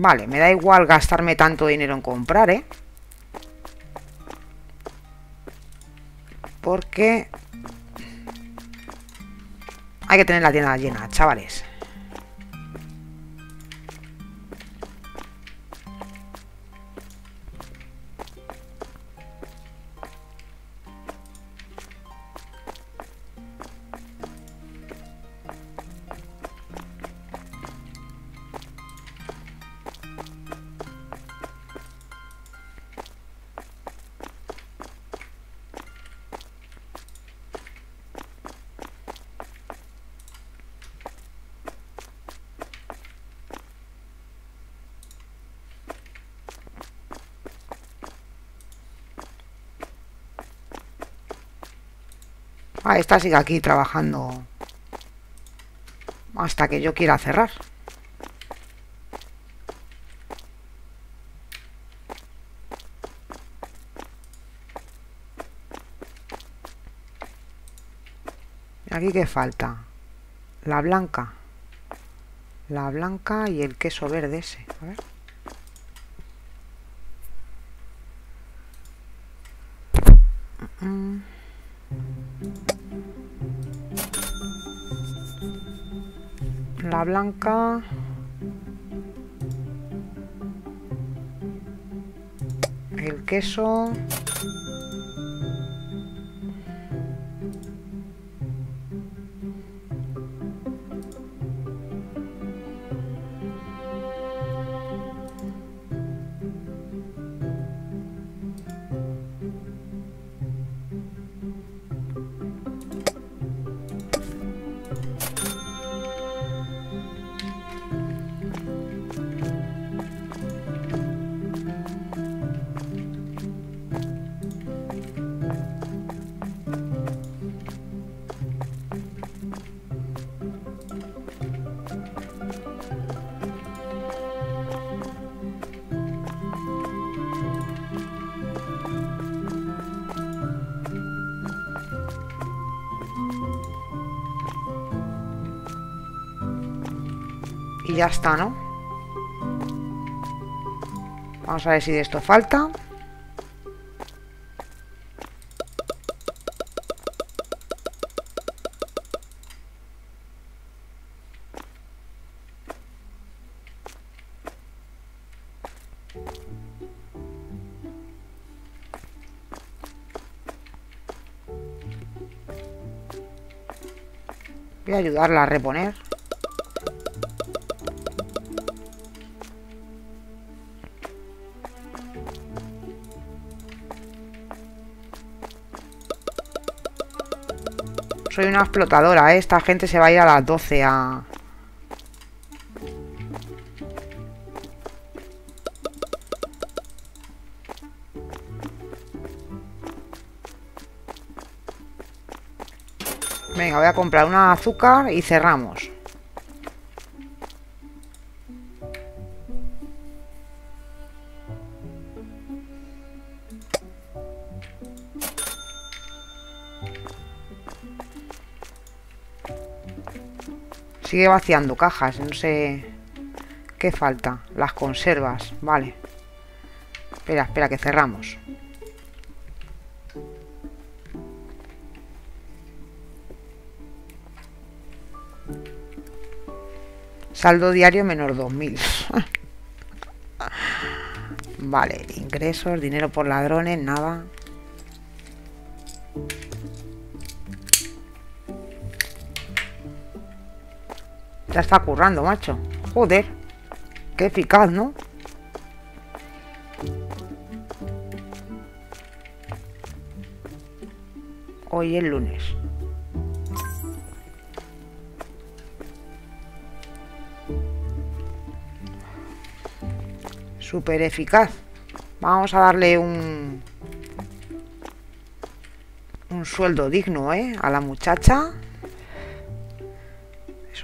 Vale, me da igual gastarme tanto dinero en comprar, ¿eh? Porque... Hay que tener la tienda llena, chavales. Ah, esta sigue aquí trabajando hasta que yo quiera cerrar. ¿Aquí qué falta? La blanca. La blanca y el queso verde ese. A ver. Blanca... El queso... Y ya está, ¿no? Vamos a ver si de esto falta. Voy a ayudarla a reponer. Soy una explotadora, ¿eh? Esta gente se va a ir a las 12 a... Venga, voy a comprar una azúcar y cerramos. Sigue vaciando cajas, no sé qué falta. Las conservas, vale. Espera, espera, que cerramos. Saldo diario menos 2000. (laughs) vale, ingresos, dinero por ladrones, nada. Ya está currando, macho. Joder. Qué eficaz, ¿no? Hoy es lunes. Súper eficaz. Vamos a darle un... Un sueldo digno, ¿eh? A la muchacha.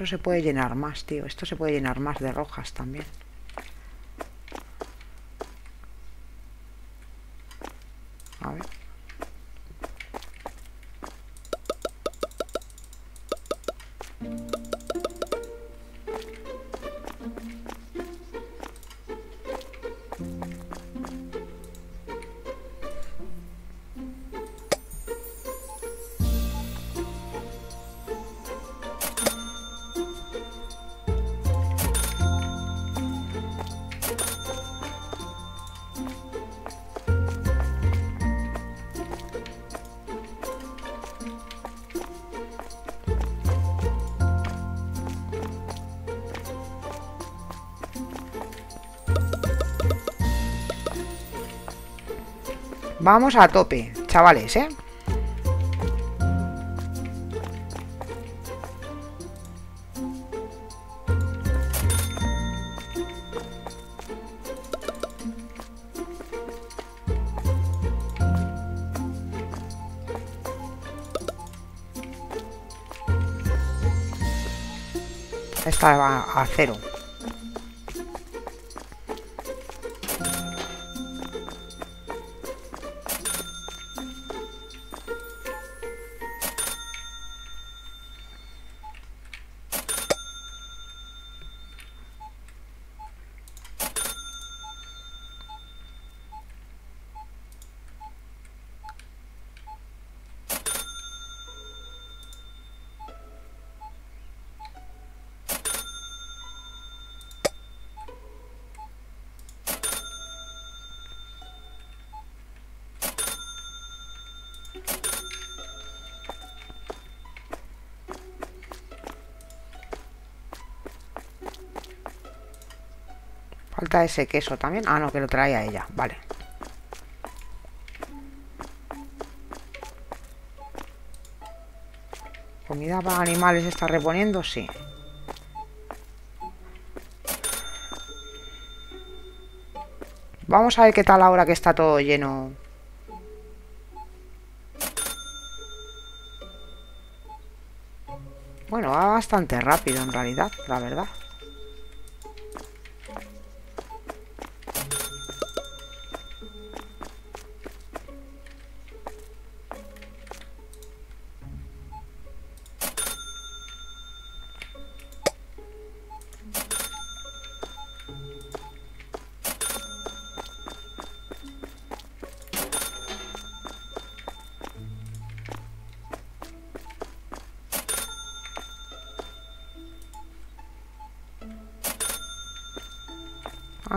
Eso se puede llenar más, tío. Esto se puede llenar más de rojas también. Vamos a tope, chavales, ¿eh? A cero. Falta ese queso también. Ah, no, que lo traía ella. Vale. ¿Comida para animales está reponiendo? Sí. Vamos a ver qué tal ahora que está todo lleno. Bueno, va bastante rápido en realidad, la verdad.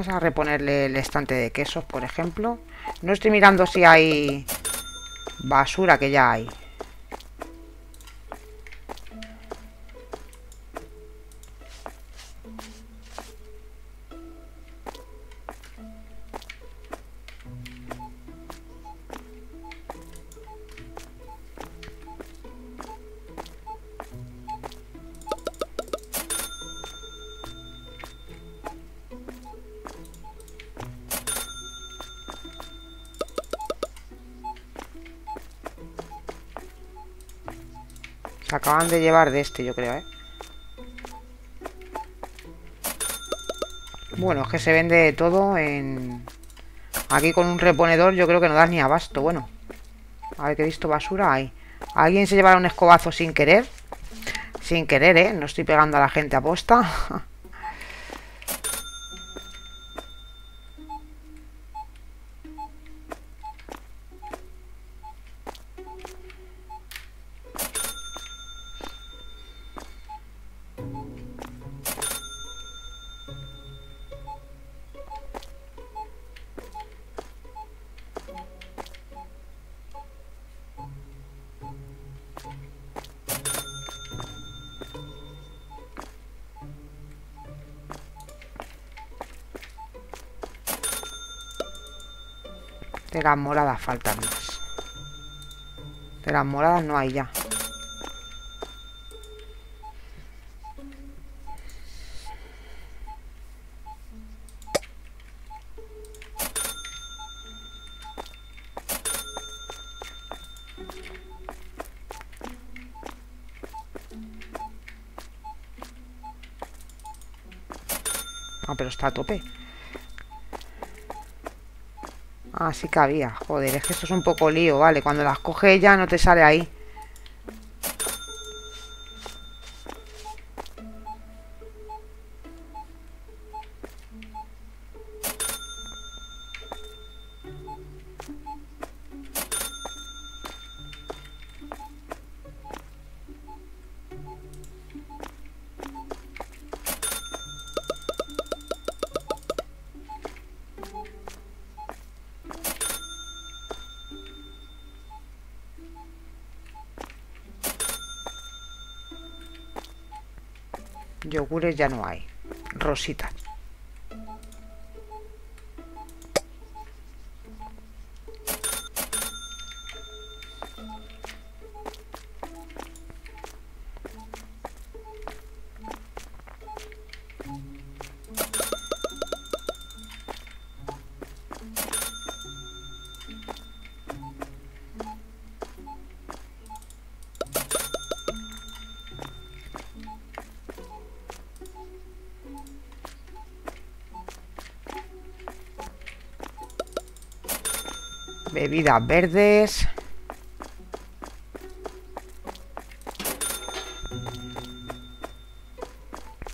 Vamos a reponerle el estante de quesos, por ejemplo. No estoy mirando si hay basura, que ya hay. De llevar de este, yo creo, ¿eh? Bueno, es que se vende todo en... Aquí con un reponedor yo creo que no das ni abasto. Bueno, a ver que he visto basura ahí. ¿Alguien se llevará un escobazo sin querer? Sin querer, ¿eh? No estoy pegando a la gente a posta. (laughs) Las moradas faltan más. De las moradas no hay ya. Ah, pero está a tope. Ah, sí que había. Joder, es que esto es un poco lío, vale. Cuando las coge ya no te sale ahí. Ya no hay. Rositas. Bebidas verdes.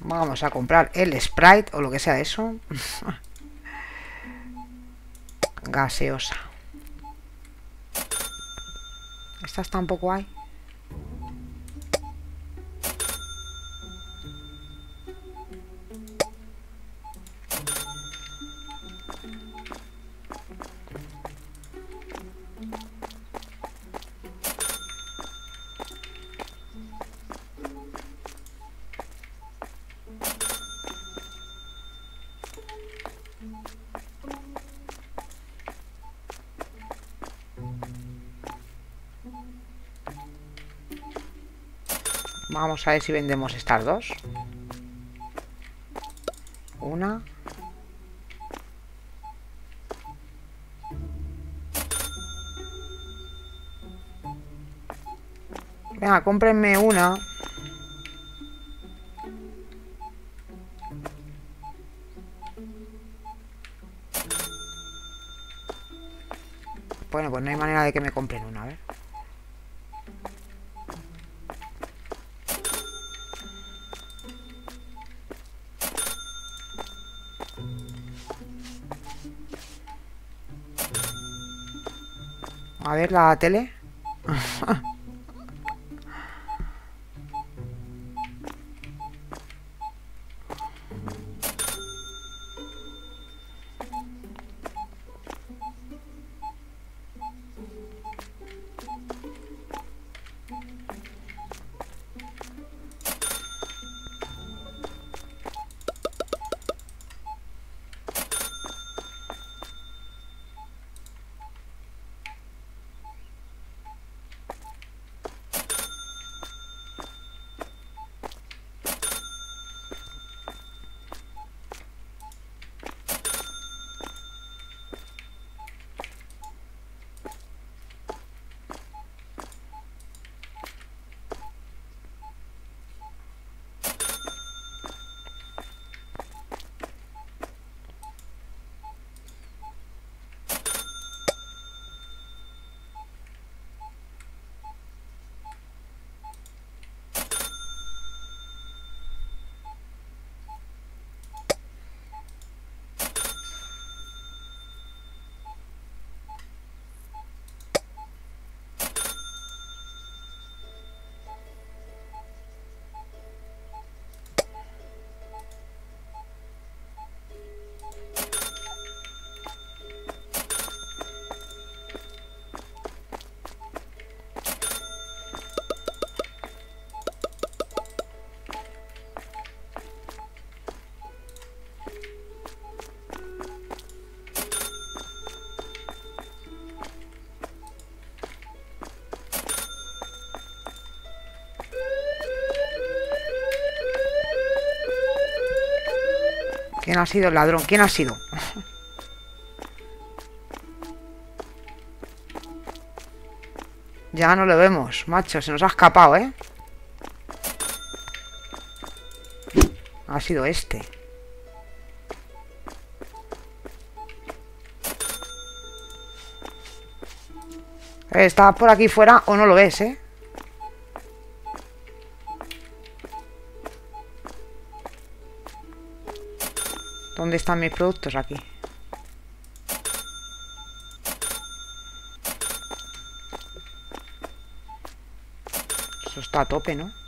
Vamos a comprar el Sprite o lo que sea eso. (laughs) Gaseosa. Estas tampoco hay. Vamos a ver si vendemos estas dos. Una. Venga, cómprenme una. Bueno, pues no hay manera de que me compren una, a ver. A ¿Quién ha sido el ladrón? ¿Quién ha sido? ya no lo vemos, macho. Se nos ha escapado, ¿eh? Ha sido este. Está por aquí fuera o no lo ves, ¿eh? ¿Dónde están mis productos? Aquí. Eso está a tope, ¿no?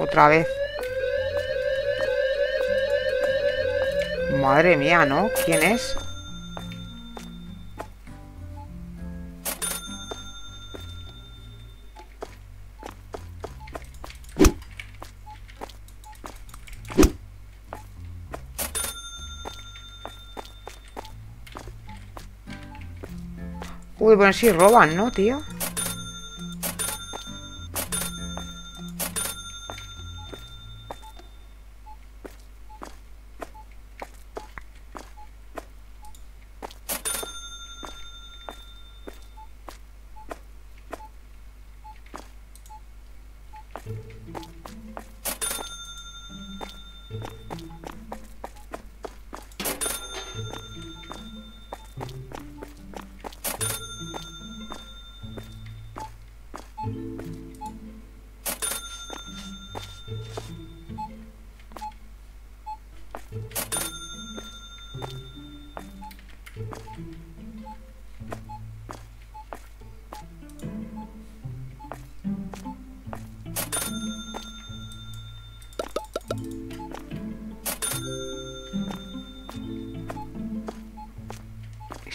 Otra vez. Madre mía, ¿no? ¿Quién es? Uy, bueno, sí roban, ¿no, tío?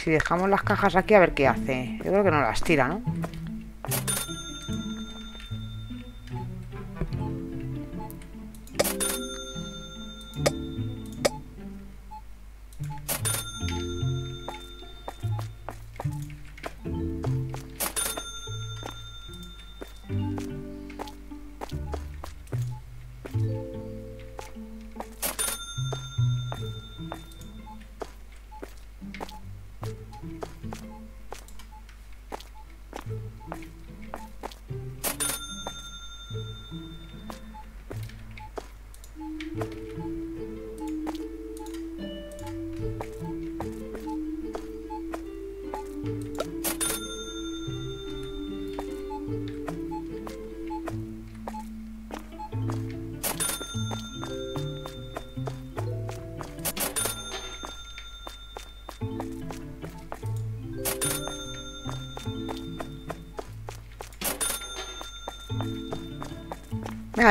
Si dejamos las cajas aquí a ver qué hace. Yo creo que no las tira, ¿no?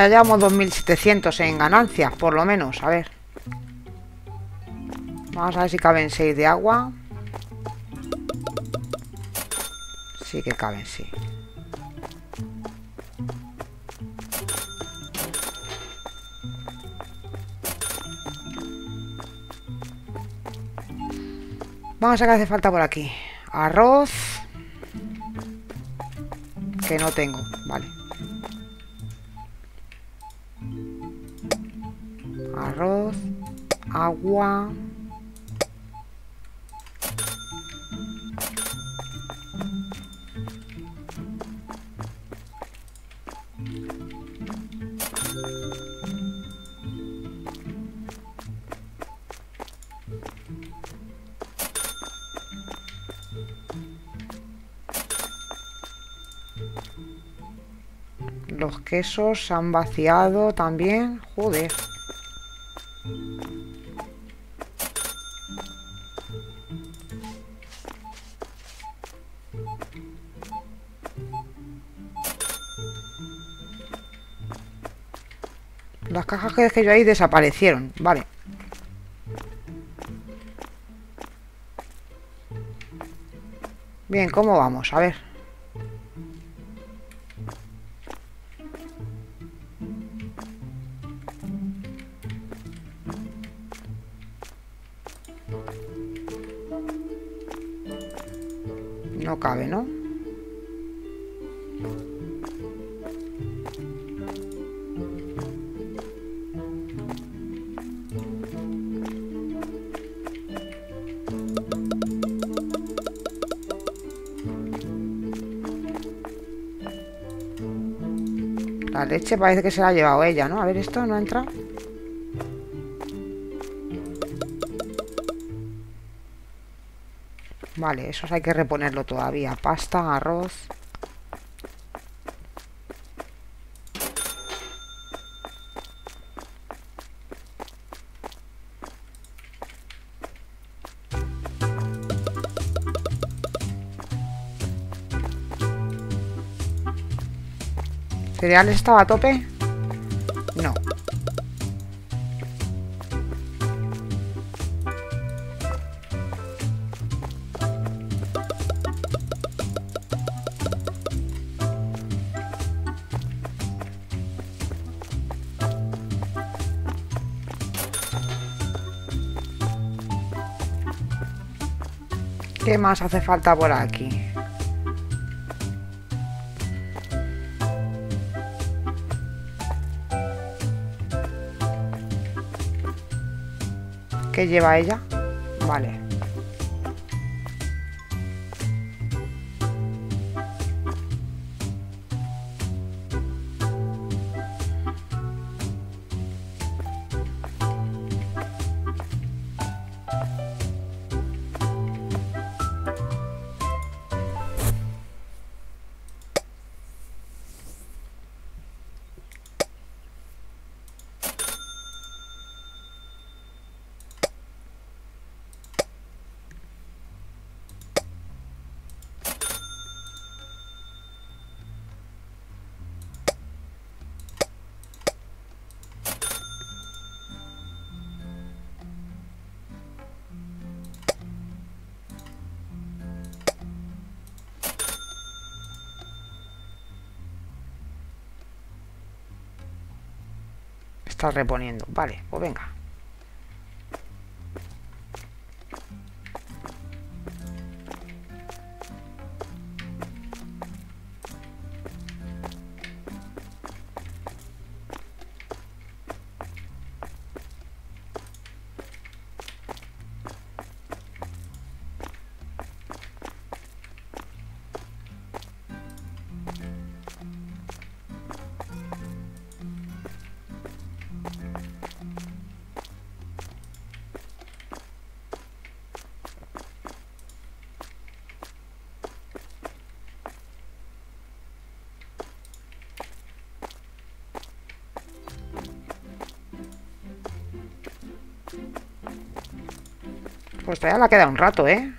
Ya llevamos 2.700 en ganancias, por lo menos. A ver. Vamos a ver si caben 6 de agua. Sí que caben, sí. Vamos a ver qué hace falta por aquí. Arroz. Que no tengo, vale. Los quesos se han vaciado también. Joder. personajes que yo ahí desaparecieron, vale. Bien, ¿cómo vamos? A ver. Leche parece que se la ha llevado ella, ¿no? A ver, esto no entra. Vale, eso hay que reponerlo todavía. Pasta, arroz. ¿Cereales estaba a tope? No. ¿Qué más hace falta por aquí? ¿Qué lleva ella? Reponiendo. Vale, pues venga. Todavía la queda un rato, ¿eh?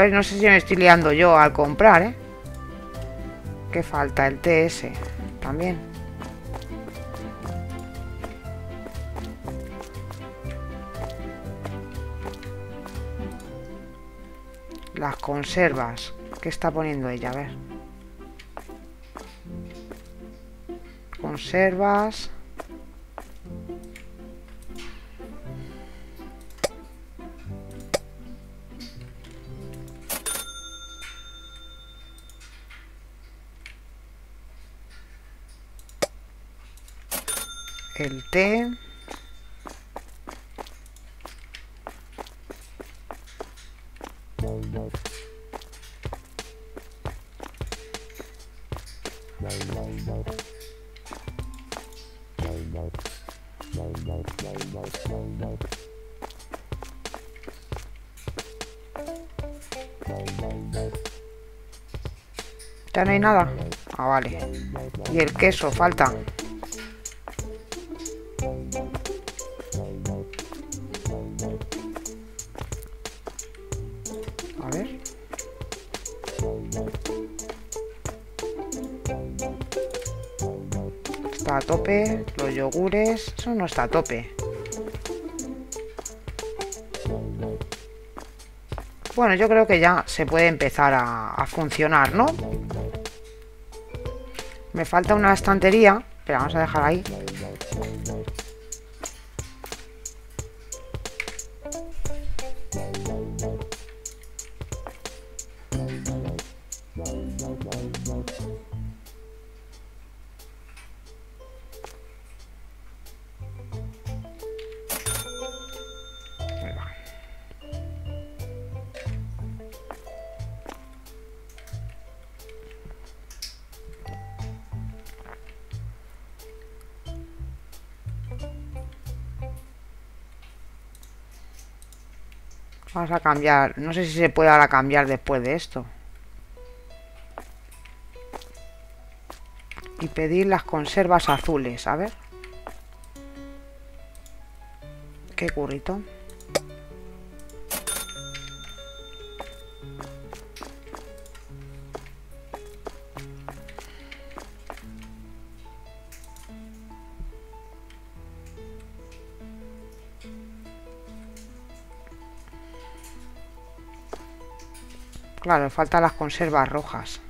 A ver, no sé si me estoy liando yo al comprar, ¿eh? ¿Qué falta? El TS también. Las conservas. ¿Qué está poniendo ella? A ver. Conservas. el té. Ya no hay nada. Ah, vale. Y el queso, falta. Tope. Los yogures. Eso no está a tope. Bueno, yo creo que ya se puede empezar a, funcionar, ¿no? Me falta una estantería. Pero vamos a dejar ahí. A cambiar. No sé si se puede ahora cambiar después de esto. Y pedir las conservas azules. A ver. Qué currito. Claro, faltan las conservas rojas.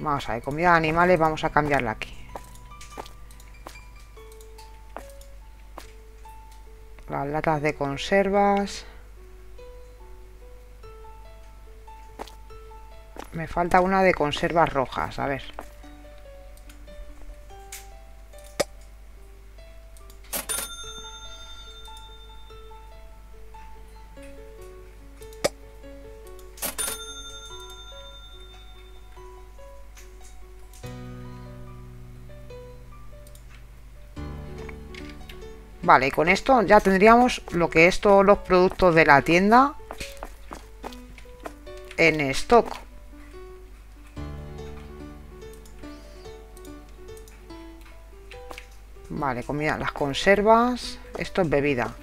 Vamos a ver, comida de animales, vamos a cambiarla aquí. Las latas de conservas. Me falta una de conservas rojas, a ver. Vale, con esto ya tendríamos lo que es todos los productos de la tienda en stock. Vale, comida, las conservas. Esto es bebida.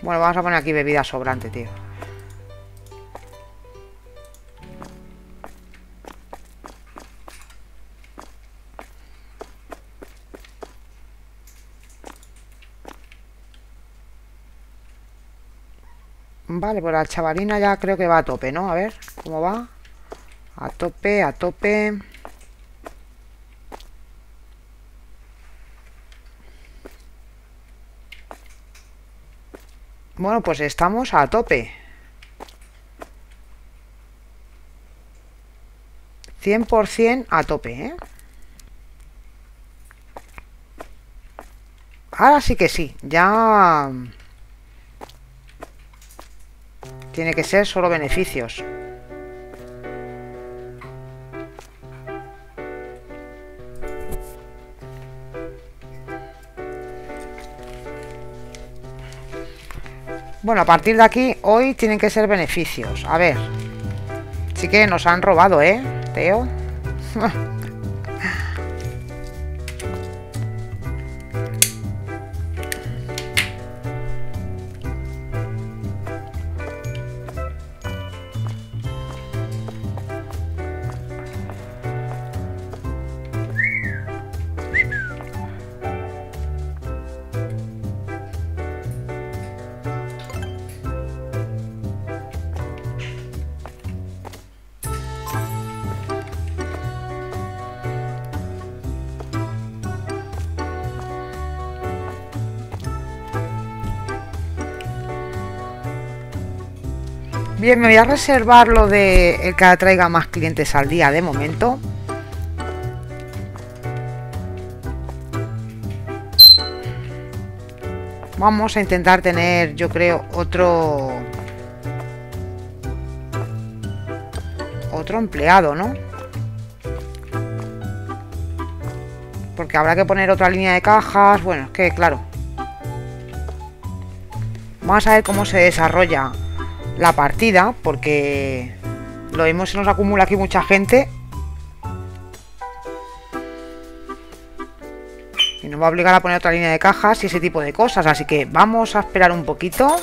Bueno, vamos a poner aquí bebida sobrante, tío. Vale, pues la chavalina ya creo que va a tope, ¿no? A ver, ¿cómo va? A tope, a tope. Bueno, pues estamos a tope. 100% a tope, ¿eh? Ahora sí que sí, ya... Tiene que ser solo beneficios. Bueno, a partir de aquí, hoy tienen que ser beneficios. A ver. Sí que nos han robado, ¿eh, Teo? (laughs) Bien, me voy a reservar lo de el que traiga más clientes al día de momento. Vamos a intentar tener, yo creo, otro... Otro empleado, ¿no? Porque habrá que poner otra línea de cajas. Bueno, es que claro. Vamos a ver cómo se desarrolla la partida, porque lo vemos, se nos acumula aquí mucha gente. Y nos va a obligar a poner otra línea de cajas y ese tipo de cosas. Así que vamos a esperar un poquito.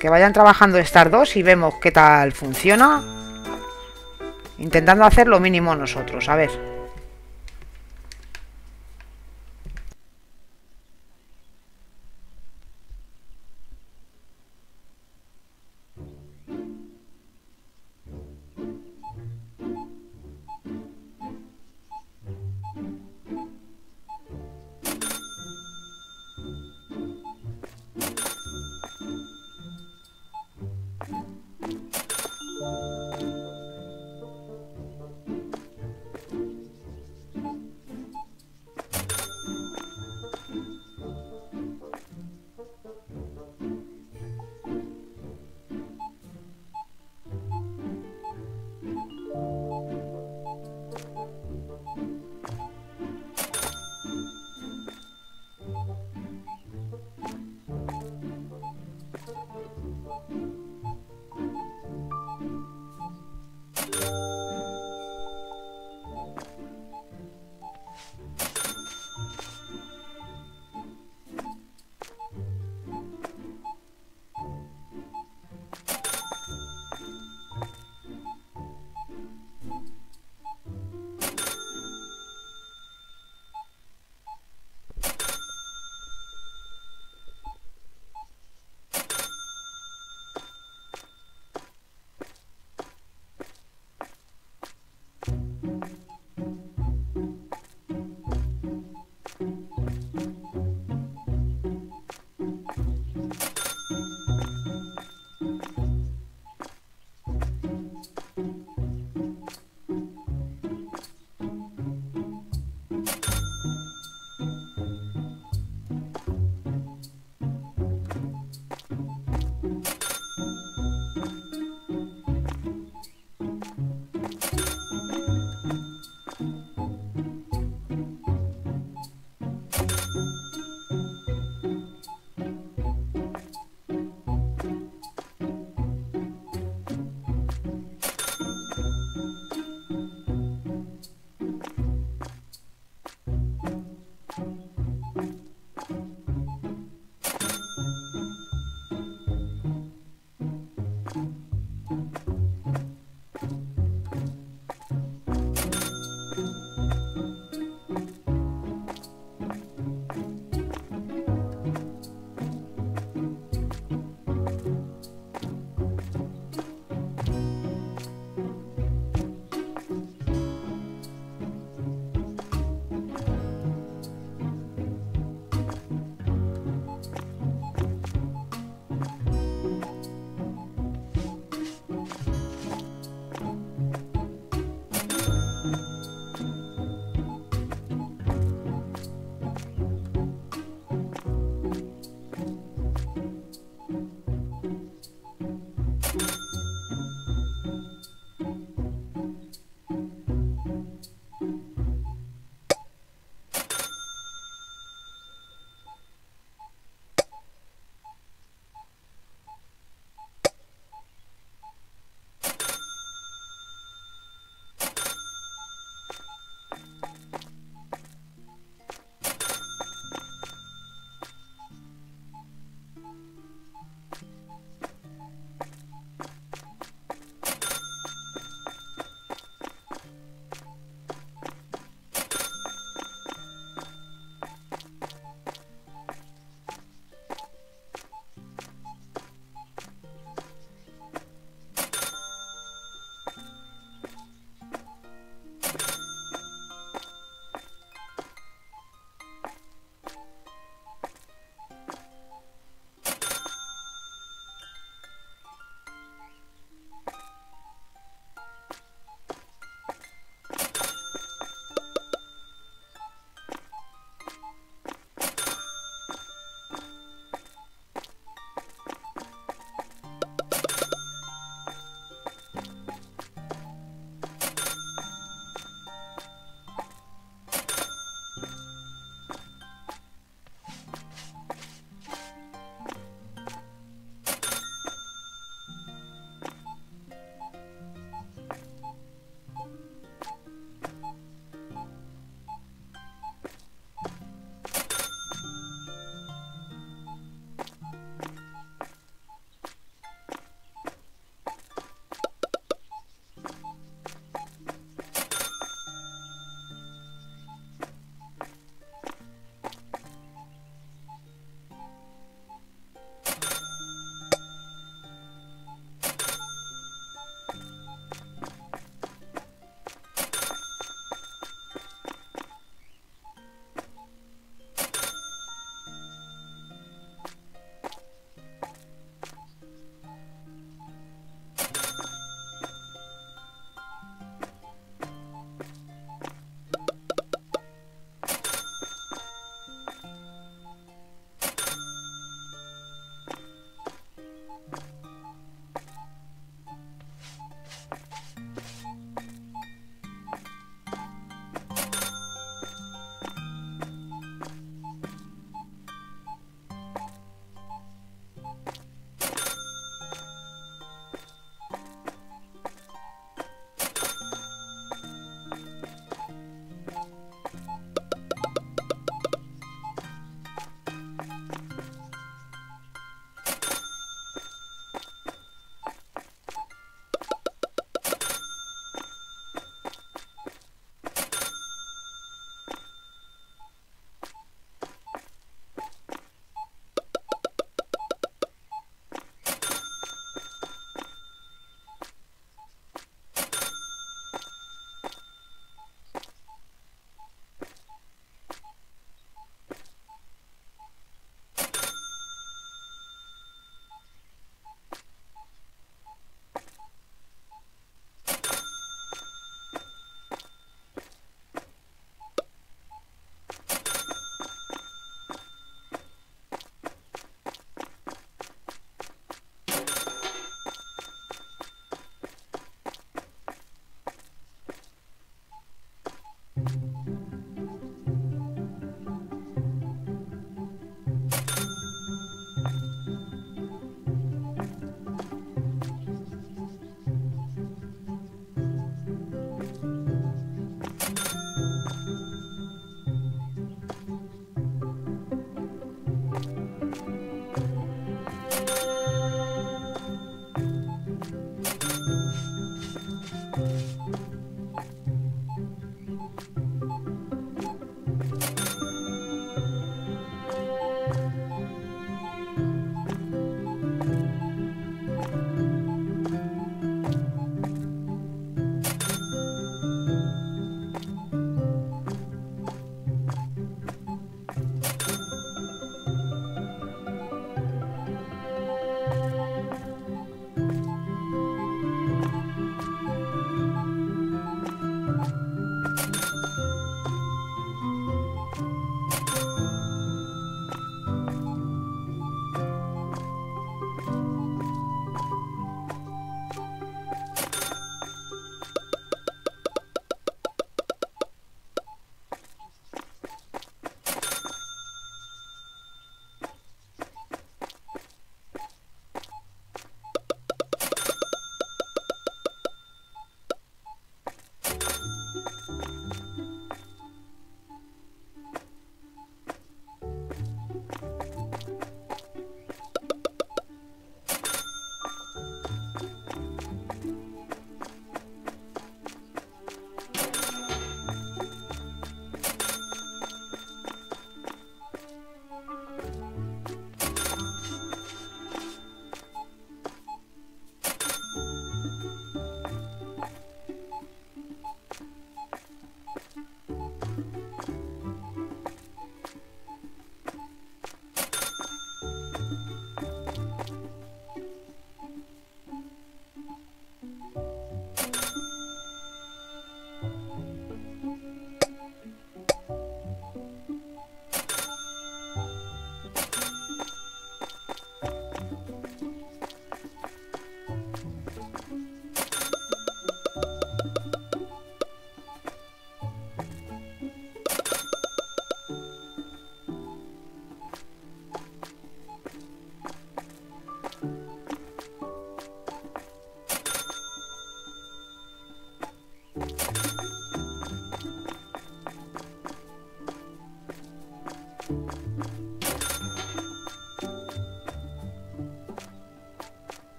Que vayan trabajando estas dos y vemos qué tal funciona. Intentando hacer lo mínimo nosotros. A ver.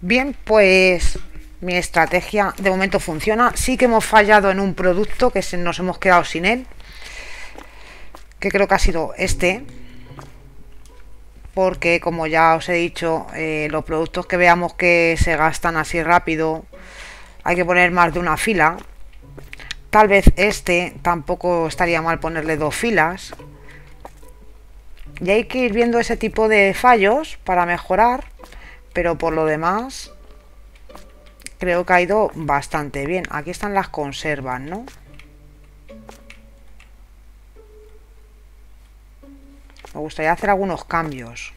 Bien, pues mi estrategia de momento funciona. Sí que hemos fallado en un producto que nos hemos quedado sin él. Que creo que ha sido este. Porque como ya os he dicho, eh, los productos que veamos que se gastan así rápido, hay que poner más de una fila. Tal vez este tampoco estaría mal ponerle dos filas. Y hay que ir viendo ese tipo de fallos para mejorar pero por lo demás creo que ha ido bastante bien. Aquí están las conservas, ¿no? Me gustaría hacer algunos cambios.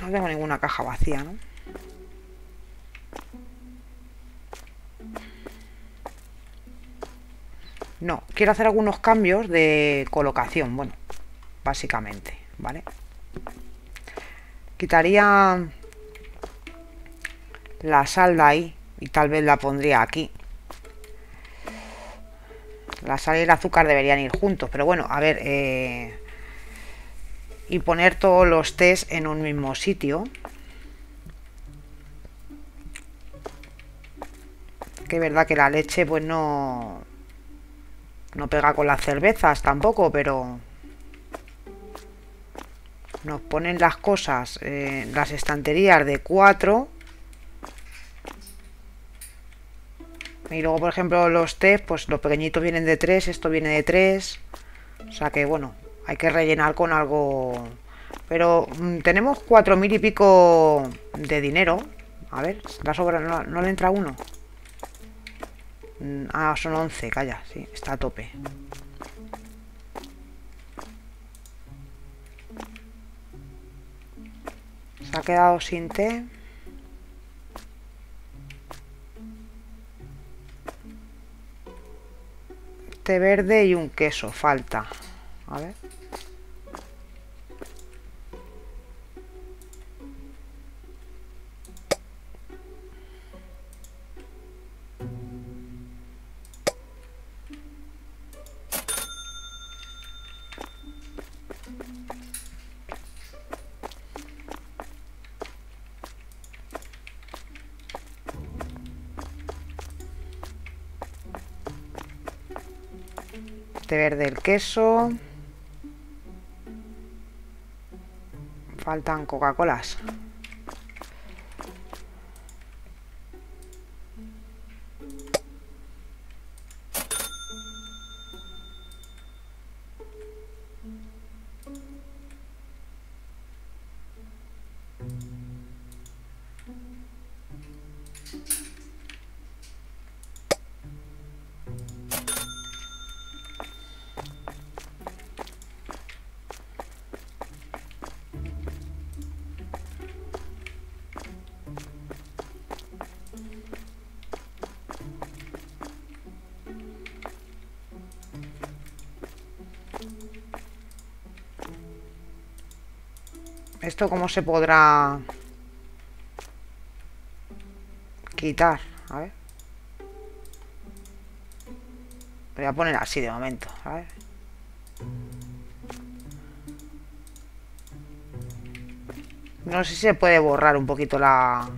No tengo ninguna caja vacía, ¿no? No, quiero hacer algunos cambios de colocación. Bueno, básicamente, ¿vale? Quitaría la sal de ahí y tal vez la pondría aquí. La sal y el azúcar deberían ir juntos, pero bueno, a ver, eh, y poner todos los test en un mismo sitio. Que es verdad que la leche pues no no pega con las cervezas tampoco, pero nos ponen las cosas, en las estanterías de 4. Y luego, por ejemplo, los test, pues los pequeñitos vienen de 3, esto viene de 3. O sea que, bueno, hay que rellenar con algo... Pero mm, tenemos cuatro mil y pico de dinero. A ver, la sobra, no, no le entra uno. Mm, ah, son 11, calla, sí, está a tope. Ha quedado sin té. Té verde y un queso, falta. A ver. Verde el queso. Faltan Coca-Colas. ¿Esto cómo se podrá quitar? A ver. Voy a poner así de momento. No sé si se puede borrar un poquito la...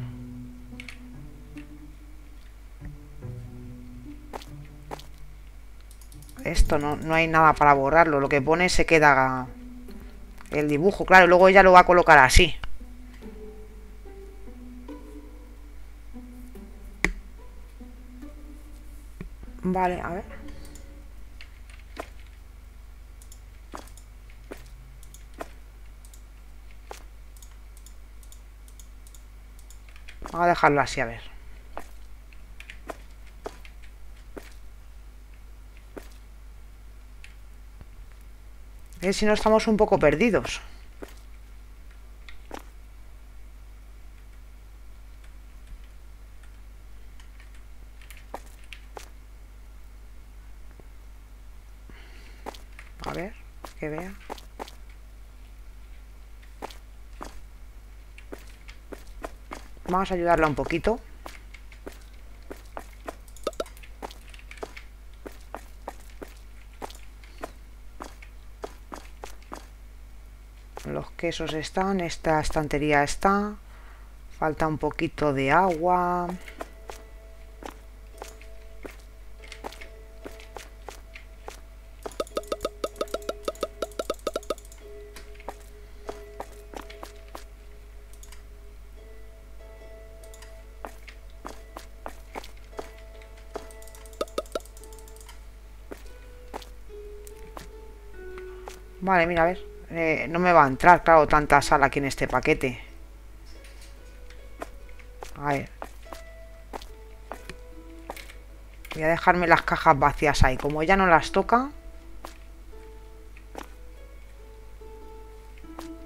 Esto no, no hay nada para borrarlo. Lo que pone se queda el dibujo. Claro, luego ella lo va a colocar así. Vale, a ver. Vamos a dejarlo así, a ver. Si no estamos un poco perdidos. A ver, que vea. Vamos a ayudarla un poquito. Los quesos están, esta estantería está. Falta un poquito de agua. Vale, mira, ver. Eh, no me va a entrar, claro, tanta sal aquí en este paquete. A ver. Voy a dejarme las cajas vacías ahí. Como ya no las toca...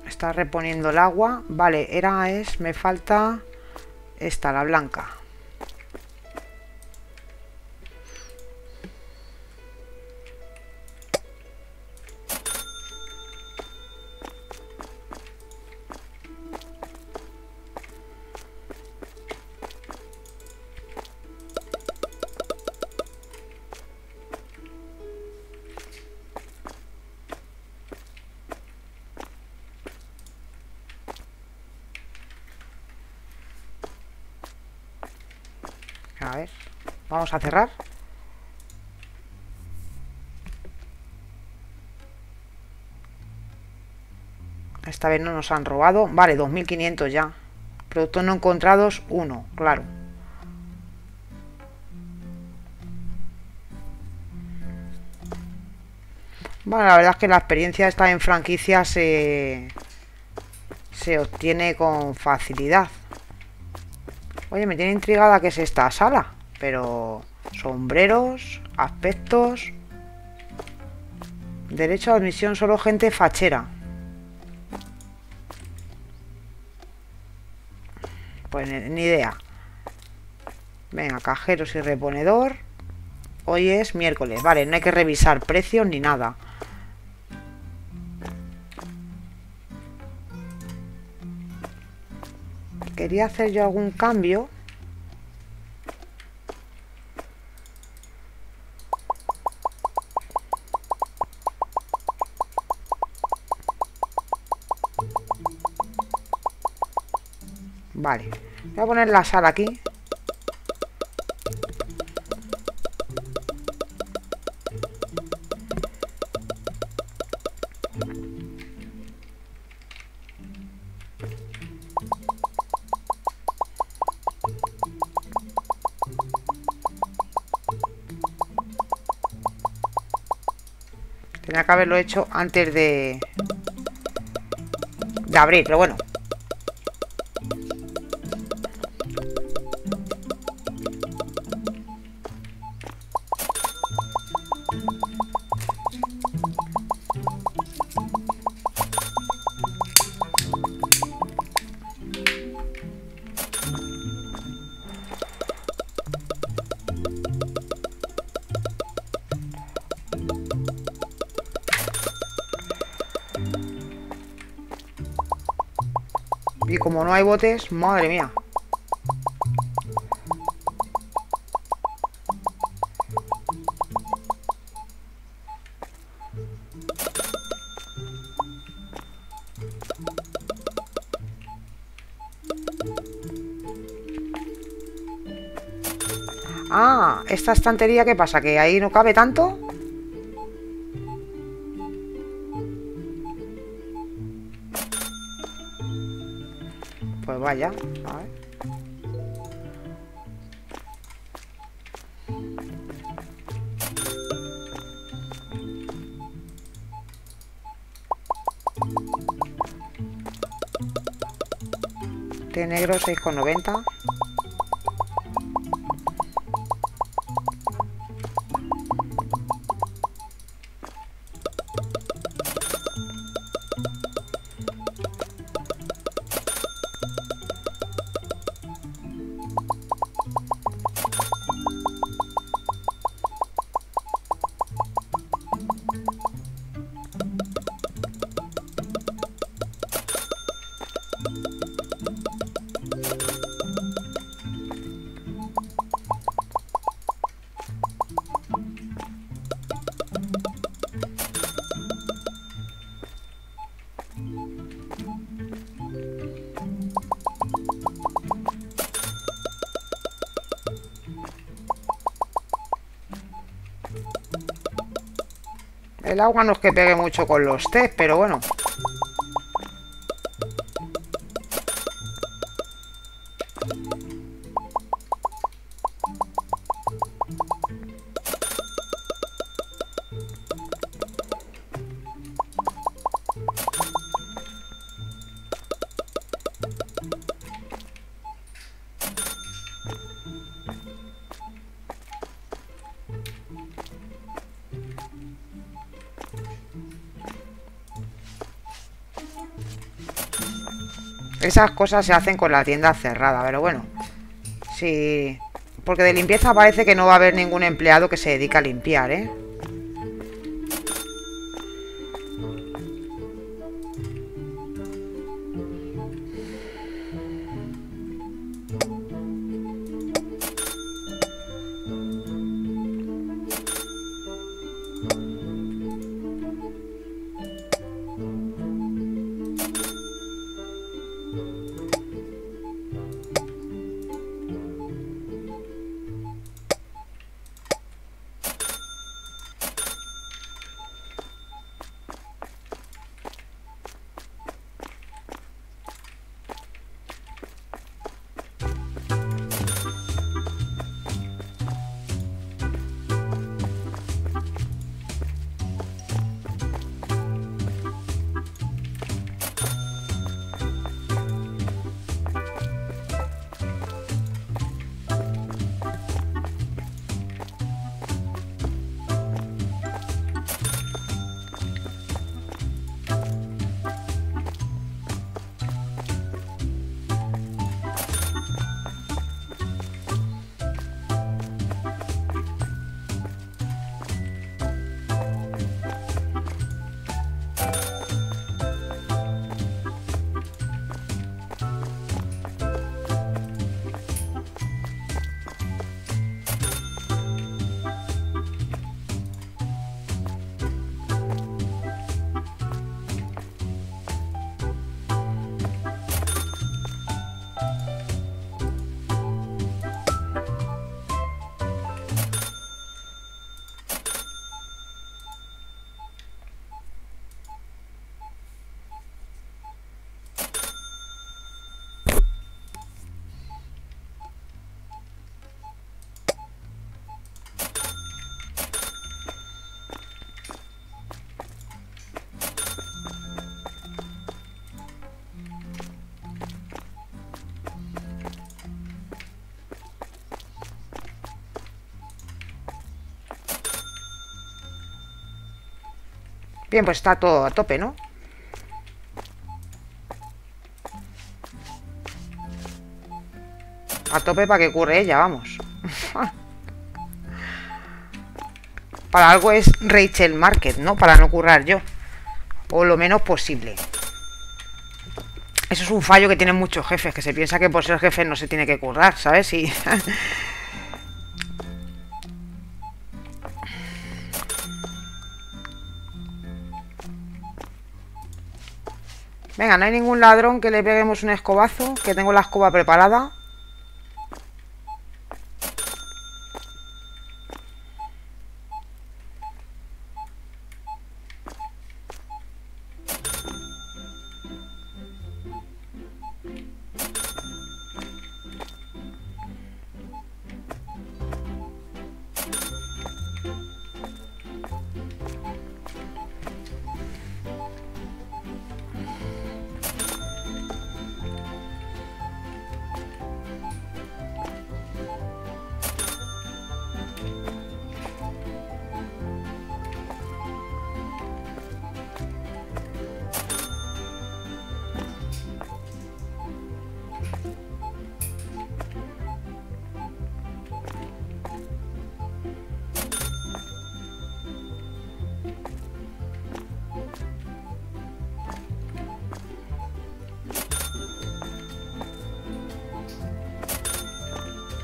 Está reponiendo el agua. Vale, era es... Me falta... Esta, la blanca. A ver, vamos a cerrar. Esta vez no nos han robado. Vale, 2500 ya. Productos no encontrados, uno, claro. Bueno, la verdad es que la experiencia esta en franquicia se, se obtiene con facilidad. Oye, me tiene intrigada que es esta sala. Pero... Sombreros, aspectos... Derecho a admisión solo gente fachera. Pues ni idea. Venga, cajeros y reponedor. Hoy es miércoles. Vale, no hay que revisar precios ni nada. Quería hacer yo algún cambio. Vale, voy a poner la sal aquí que haberlo hecho antes de... De abrir, pero bueno. No hay botes, madre mía. Ah, esta estantería, ¿qué pasa? ¿Que ahí no cabe tanto? Vaya, a ver. Té negro 6,90 El agua no es que pegue mucho con los test, pero bueno. Esas cosas se hacen con la tienda cerrada, pero bueno. Sí. Porque de limpieza parece que no va a haber ningún empleado que se dedique a limpiar, ¿eh? Pues está todo a tope, ¿no? A tope para que curre ella, vamos. (laughs) para algo es Rachel Market, ¿no? Para no currar yo. O lo menos posible. Eso es un fallo que tienen muchos jefes, que se piensa que por ser jefe no se tiene que currar, ¿sabes? Y... (laughs) Venga, no hay ningún ladrón que le peguemos un escobazo, que tengo la escoba preparada.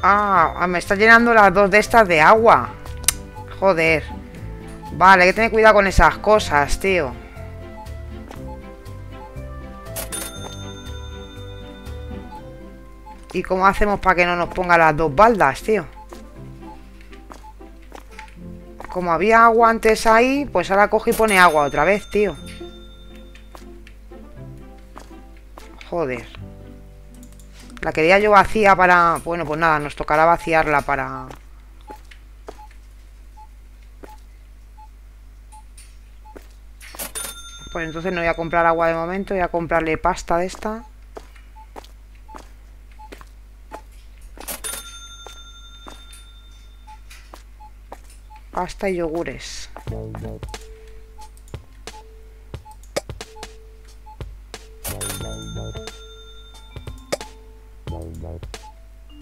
Ah, me está llenando las dos de estas de agua. Joder. Vale, hay que tener cuidado con esas cosas, tío. ¿Y cómo hacemos para que no nos ponga las dos baldas, tío? Como había agua antes ahí, pues ahora coge y pone agua otra vez, tío. Joder. La quería yo vacía para... Bueno, pues nada, nos tocará vaciarla para... Pues entonces no voy a comprar agua de momento, voy a comprarle pasta de esta. Pasta y yogures.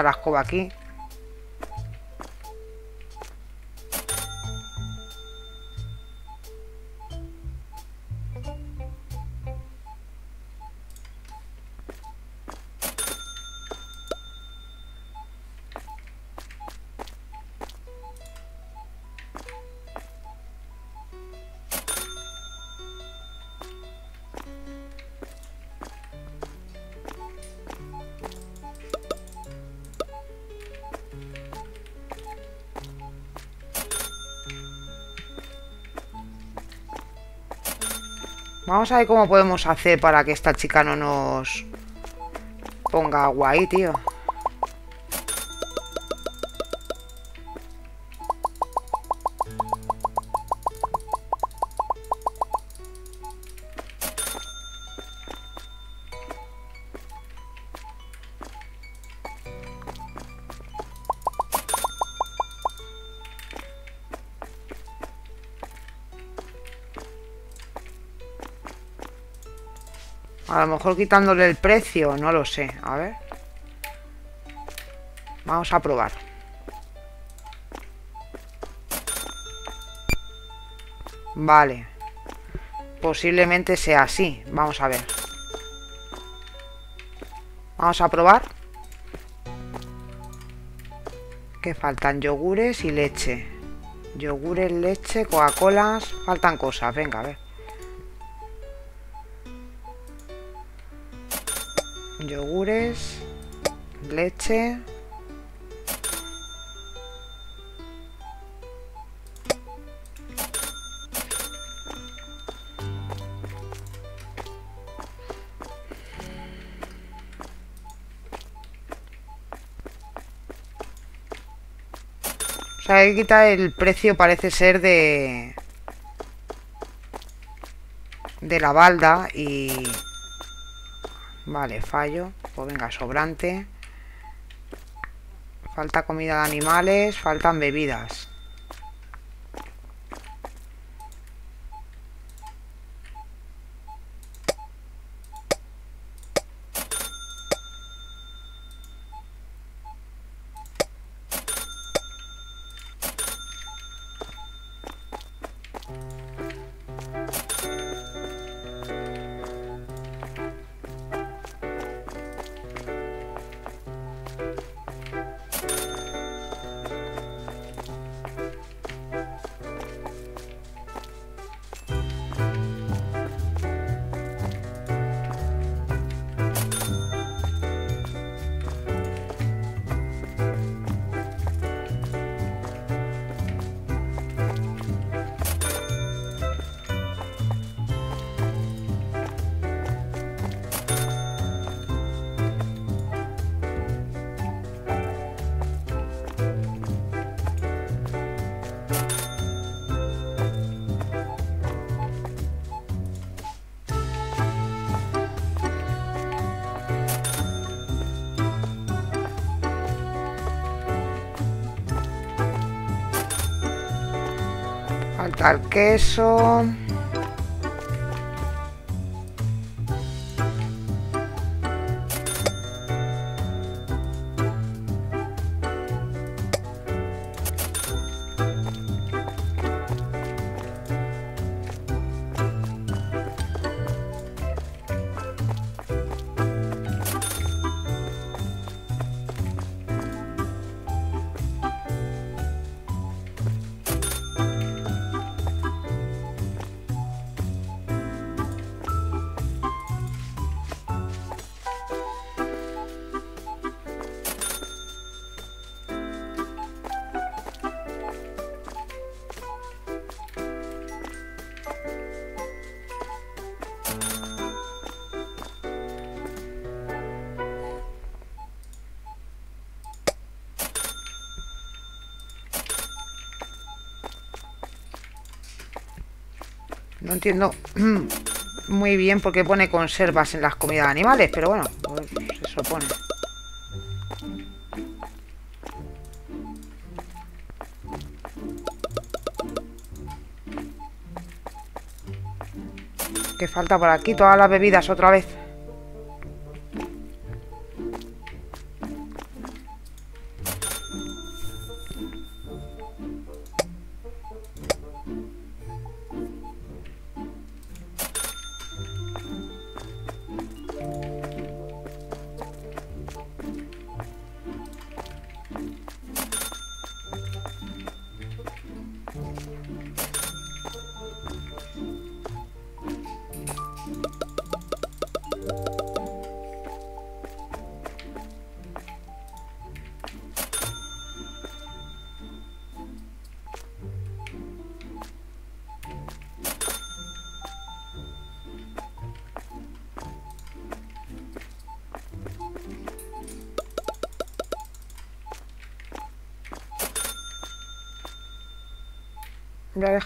dejar la escoba aquí. Vamos a ver cómo podemos hacer para que esta chica no nos ponga agua ahí, tío. A lo mejor quitándole el precio, no lo sé. A ver. Vamos a probar. Vale. Posiblemente sea así. Vamos a ver. Vamos a probar. Que faltan yogures y leche. Yogures, leche, Coca-Colas. Faltan cosas, venga, a ver. Leche. O sea, quita el precio parece ser de... De la balda y... Vale, fallo. Pues venga, sobrante. Falta comida de animales, faltan bebidas. Queso. No entiendo (clears throat) muy bien por qué pone conservas en las comidas de animales, pero bueno, pues eso pone. ¿Qué falta por aquí? Todas las bebidas otra vez.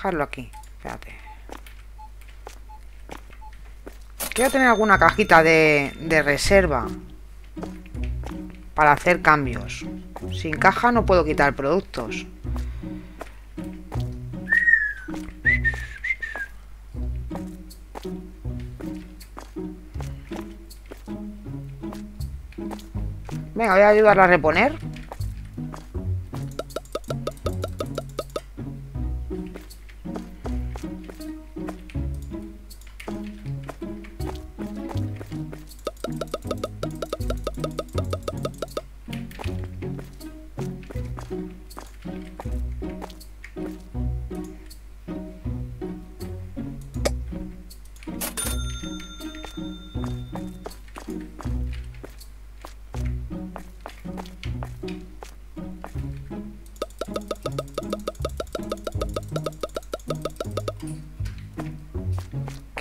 Dejarlo aquí. Espérate. Quiero tener alguna cajita de, de reserva. Para hacer cambios. Sin caja no puedo quitar productos. Venga, voy a ayudarla a reponer.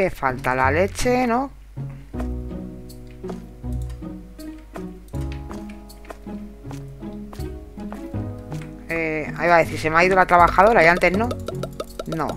¿Qué falta? La leche, ¿no? Eh, ahí va a decir, se me ha ido la trabajadora y antes no. No.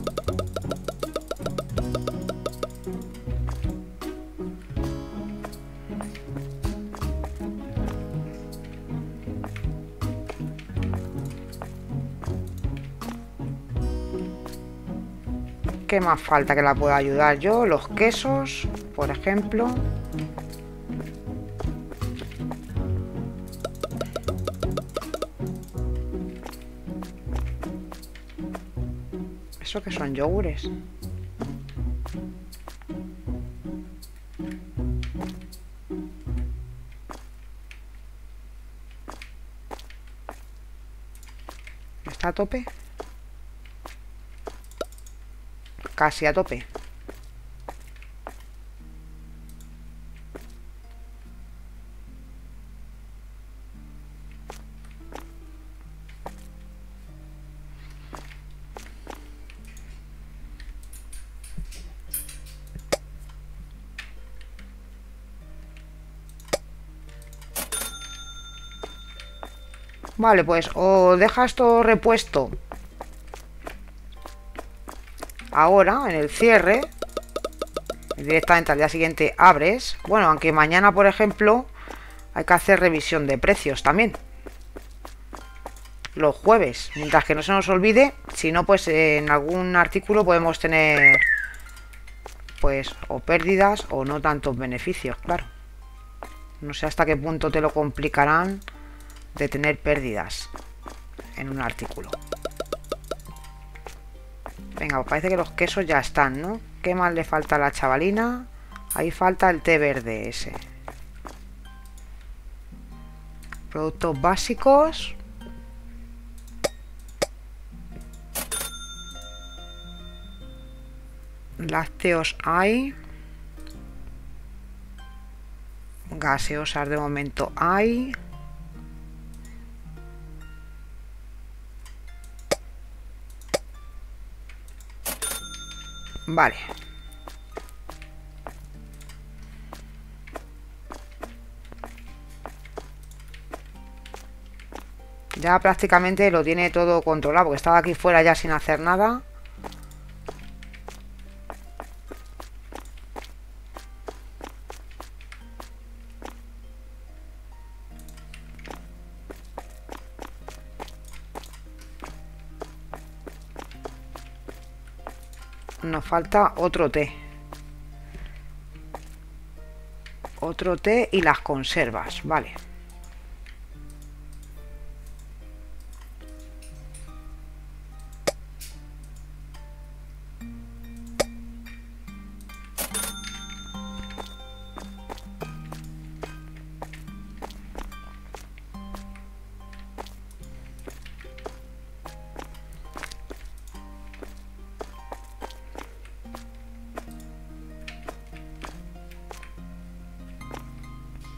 ¿Qué más falta que la pueda ayudar yo? Los quesos, por ejemplo. ¿Eso que son yogures? ¿Está a tope? Casi a tope. Vale, pues o deja esto repuesto ahora, en el cierre, directamente al día siguiente abres. Bueno, aunque mañana, por ejemplo, hay que hacer revisión de precios también. Los jueves, mientras que no se nos olvide, si no, pues en algún artículo podemos tener, pues, o pérdidas o no tantos beneficios, claro. No sé hasta qué punto te lo complicarán de tener pérdidas en un artículo. Venga, pues parece que los quesos ya están, ¿no? ¿Qué más le falta a la chavalina? Ahí falta el té verde ese. Productos básicos. Lácteos hay. Gaseosas de momento hay. Vale. Ya prácticamente lo tiene todo controlado, porque estaba aquí fuera ya sin hacer nada. Falta otro té. Otro té y las conservas, vale.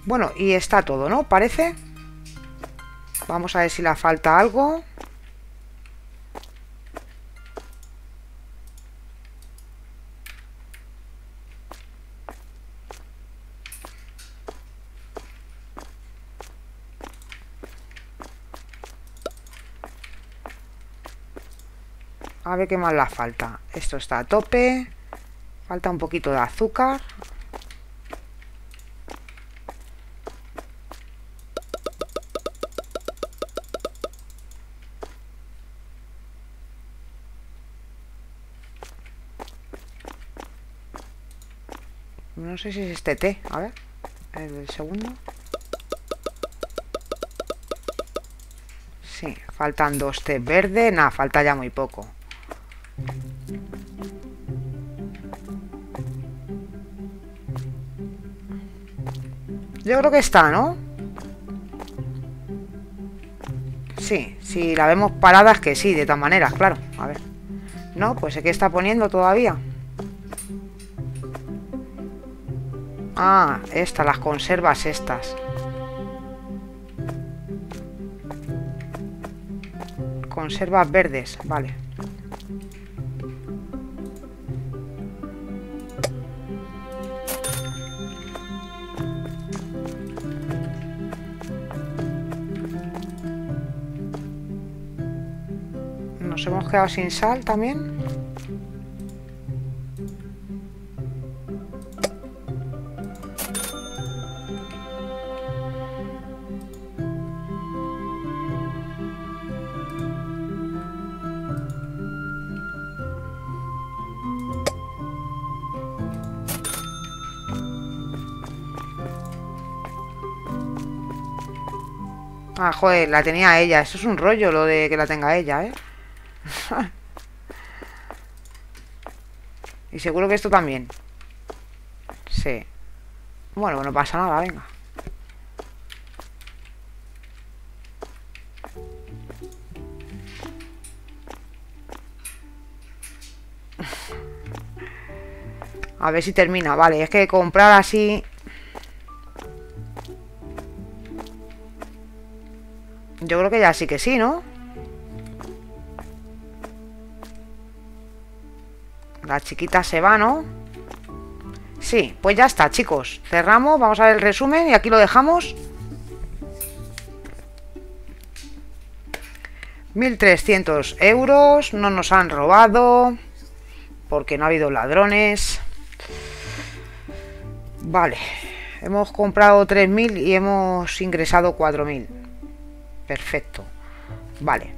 Bueno, y está todo, ¿no? Parece. Vamos a ver si le falta algo. A ver qué más le falta. Esto está a tope. Falta un poquito de azúcar. No sé si es este té. A ver. El segundo. Sí, faltan dos té verde. Nada, falta ya muy poco. Yo creo que está, ¿no? Sí, si la vemos parada es que sí, de todas maneras, claro. A ver. No, pues ¿qué está poniendo todavía? Ah, estas, las conservas estas. Conservas verdes, vale. Nos hemos quedado sin sal también. Ah, joder, la tenía ella. Eso es un rollo lo de que la tenga ella, ¿eh? (laughs) y seguro que esto también. Sí. Bueno, no pasa nada, venga. (laughs) A ver si termina, vale, es que comprar así Yo creo que ya sí que sí, ¿no? La chiquita se va, ¿no? Sí, pues ya está, chicos Cerramos, vamos a ver el resumen y aquí lo dejamos 1.300 euros No nos han robado Porque no ha habido ladrones Vale Hemos comprado 3.000 y hemos ingresado 4.000 Perfecto. Vale.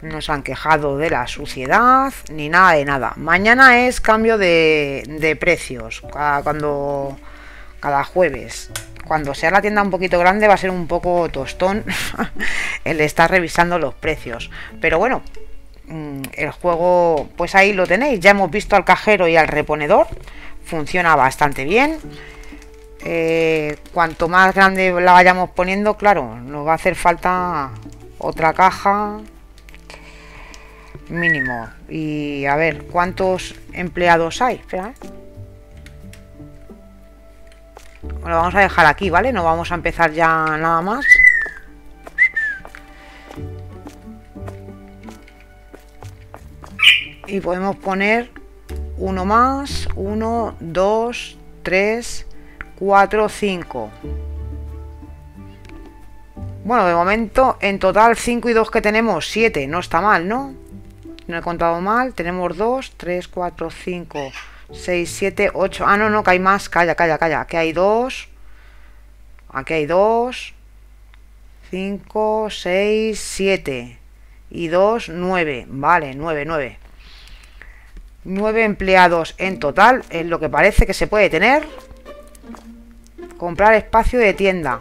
No se han quejado de la suciedad ni nada de nada. Mañana es cambio de, de precios. Cuando cada jueves. Cuando sea la tienda un poquito grande va a ser un poco tostón (laughs) el estar revisando los precios. Pero bueno, mm, el juego, pues ahí lo tenéis. Ya hemos visto al cajero y al reponedor. Funciona bastante bien. Eh, cuanto más grande la vayamos poniendo, claro, nos va a hacer falta otra caja mínimo. Y a ver, ¿cuántos empleados hay? Espera, ¿eh? Lo vamos a dejar aquí, ¿vale? No vamos a empezar ya nada más. Y podemos poner uno más, uno, dos, tres, 4, 5. Bueno, de momento, en total 5 y 2 que tenemos, 7. No está mal, ¿no? No he contado mal. Tenemos 2, 3, 4, 5, 6, 7, 8. Ah, no, no, que hay más. Calla, calla, calla. Aquí hay 2. Aquí hay 2. 5, 6, 7. Y 2, 9. Vale, 9, 9. 9 empleados en total es lo que parece que se puede tener. Comprar espacio de tienda.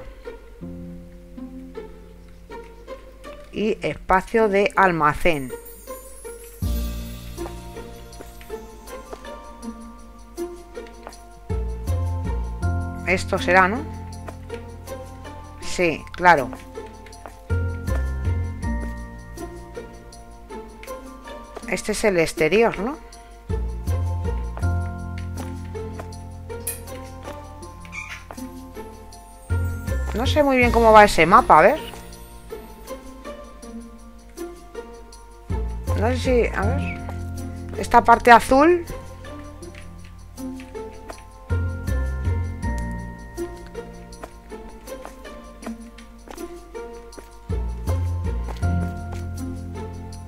Y espacio de almacén. Esto será, ¿no? Sí, claro. Este es el exterior, ¿no? No sé muy bien cómo va ese mapa, a ver. No sé si... A ver. Esta parte azul...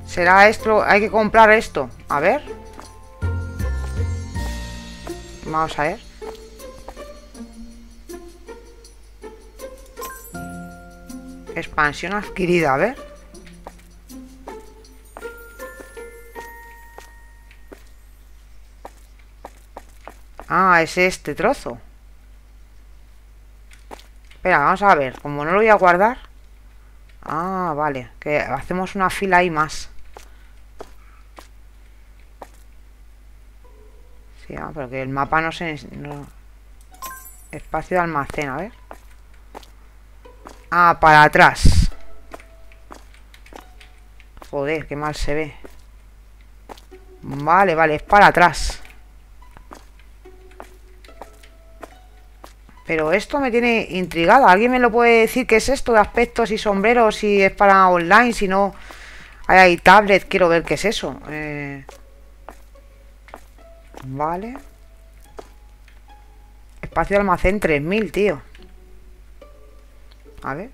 ¿Será esto? Hay que comprar esto. A ver. Vamos a ver. Expansión adquirida, a ver. Ah, es este trozo. Espera, vamos a ver. Como no lo voy a guardar. Ah, vale. Que hacemos una fila ahí más. Sí, ah, pero que el mapa no se... Espacio de almacén, a ver. Ah, para atrás. Joder, qué mal se ve. Vale, vale, es para atrás. Pero esto me tiene intrigada. ¿Alguien me lo puede decir qué es esto de aspectos y sombreros? Si es para online, si no hay tablet. Quiero ver qué es eso. Eh, vale. Espacio de almacén 3000, tío. A ver.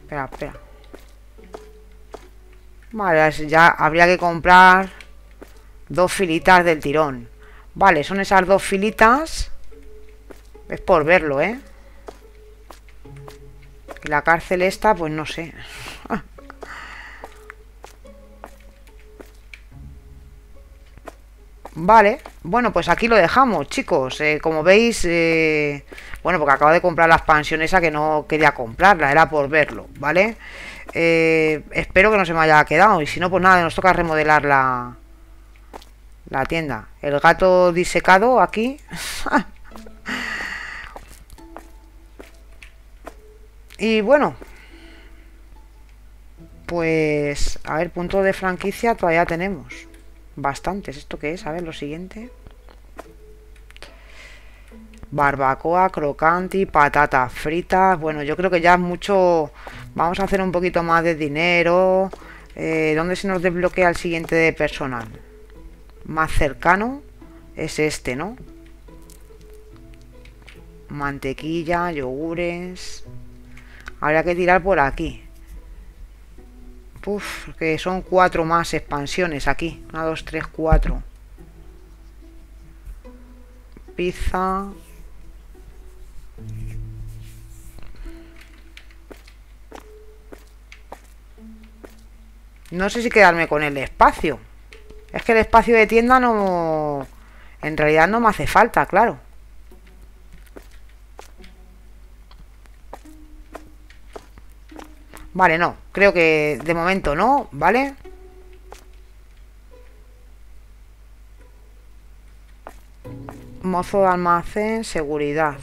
Espera, espera. Vale, ya habría que comprar dos filitas del tirón. Vale, son esas dos filitas. Es por verlo, ¿eh? La cárcel esta, pues no sé. Vale, bueno, pues aquí lo dejamos, chicos. Eh, como veis, eh, bueno, porque acabo de comprar la expansión esa que no quería comprarla, era por verlo, ¿vale? Eh, espero que no se me haya quedado. Y si no, pues nada, nos toca remodelar la, la tienda. El gato disecado aquí. (laughs) y bueno. Pues, a ver, punto de franquicia todavía tenemos. Bastantes. ¿Esto qué es? A ver, lo siguiente. Barbacoa, crocante, patata frita. Bueno, yo creo que ya es mucho... Vamos a hacer un poquito más de dinero. Eh, ¿Dónde se nos desbloquea el siguiente de personal? Más cercano es este, ¿no? Mantequilla, yogures... Habría que tirar por aquí. Uf, que son cuatro más expansiones aquí. Una, dos, tres, cuatro. Pizza. No sé si quedarme con el espacio. Es que el espacio de tienda no... En realidad no me hace falta, claro. Vale, no. Creo que de momento no, ¿vale? Mozo de almacén, seguridad.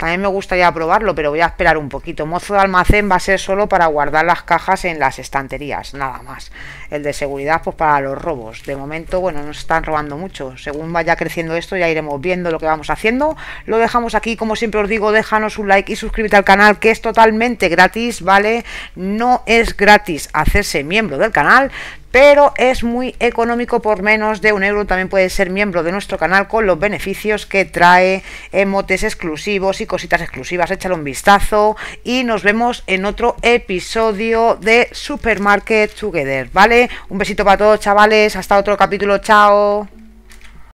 También me gustaría probarlo, pero voy a esperar un poquito. Mozo de almacén va a ser solo para guardar las cajas en las estanterías, nada más. El de seguridad, pues para los robos. De momento, bueno, nos están robando mucho. Según vaya creciendo esto, ya iremos viendo lo que vamos haciendo. Lo dejamos aquí, como siempre os digo, déjanos un like y suscríbete al canal, que es totalmente gratis, ¿vale? No es gratis hacerse miembro del canal, pero es muy económico por menos de un euro. También puedes ser miembro de nuestro canal con los beneficios que trae, emotes exclusivos y cositas exclusivas. Échale un vistazo y nos vemos en otro episodio de Supermarket Together, ¿vale? Un besito para todos, chavales. Hasta otro capítulo. Chao.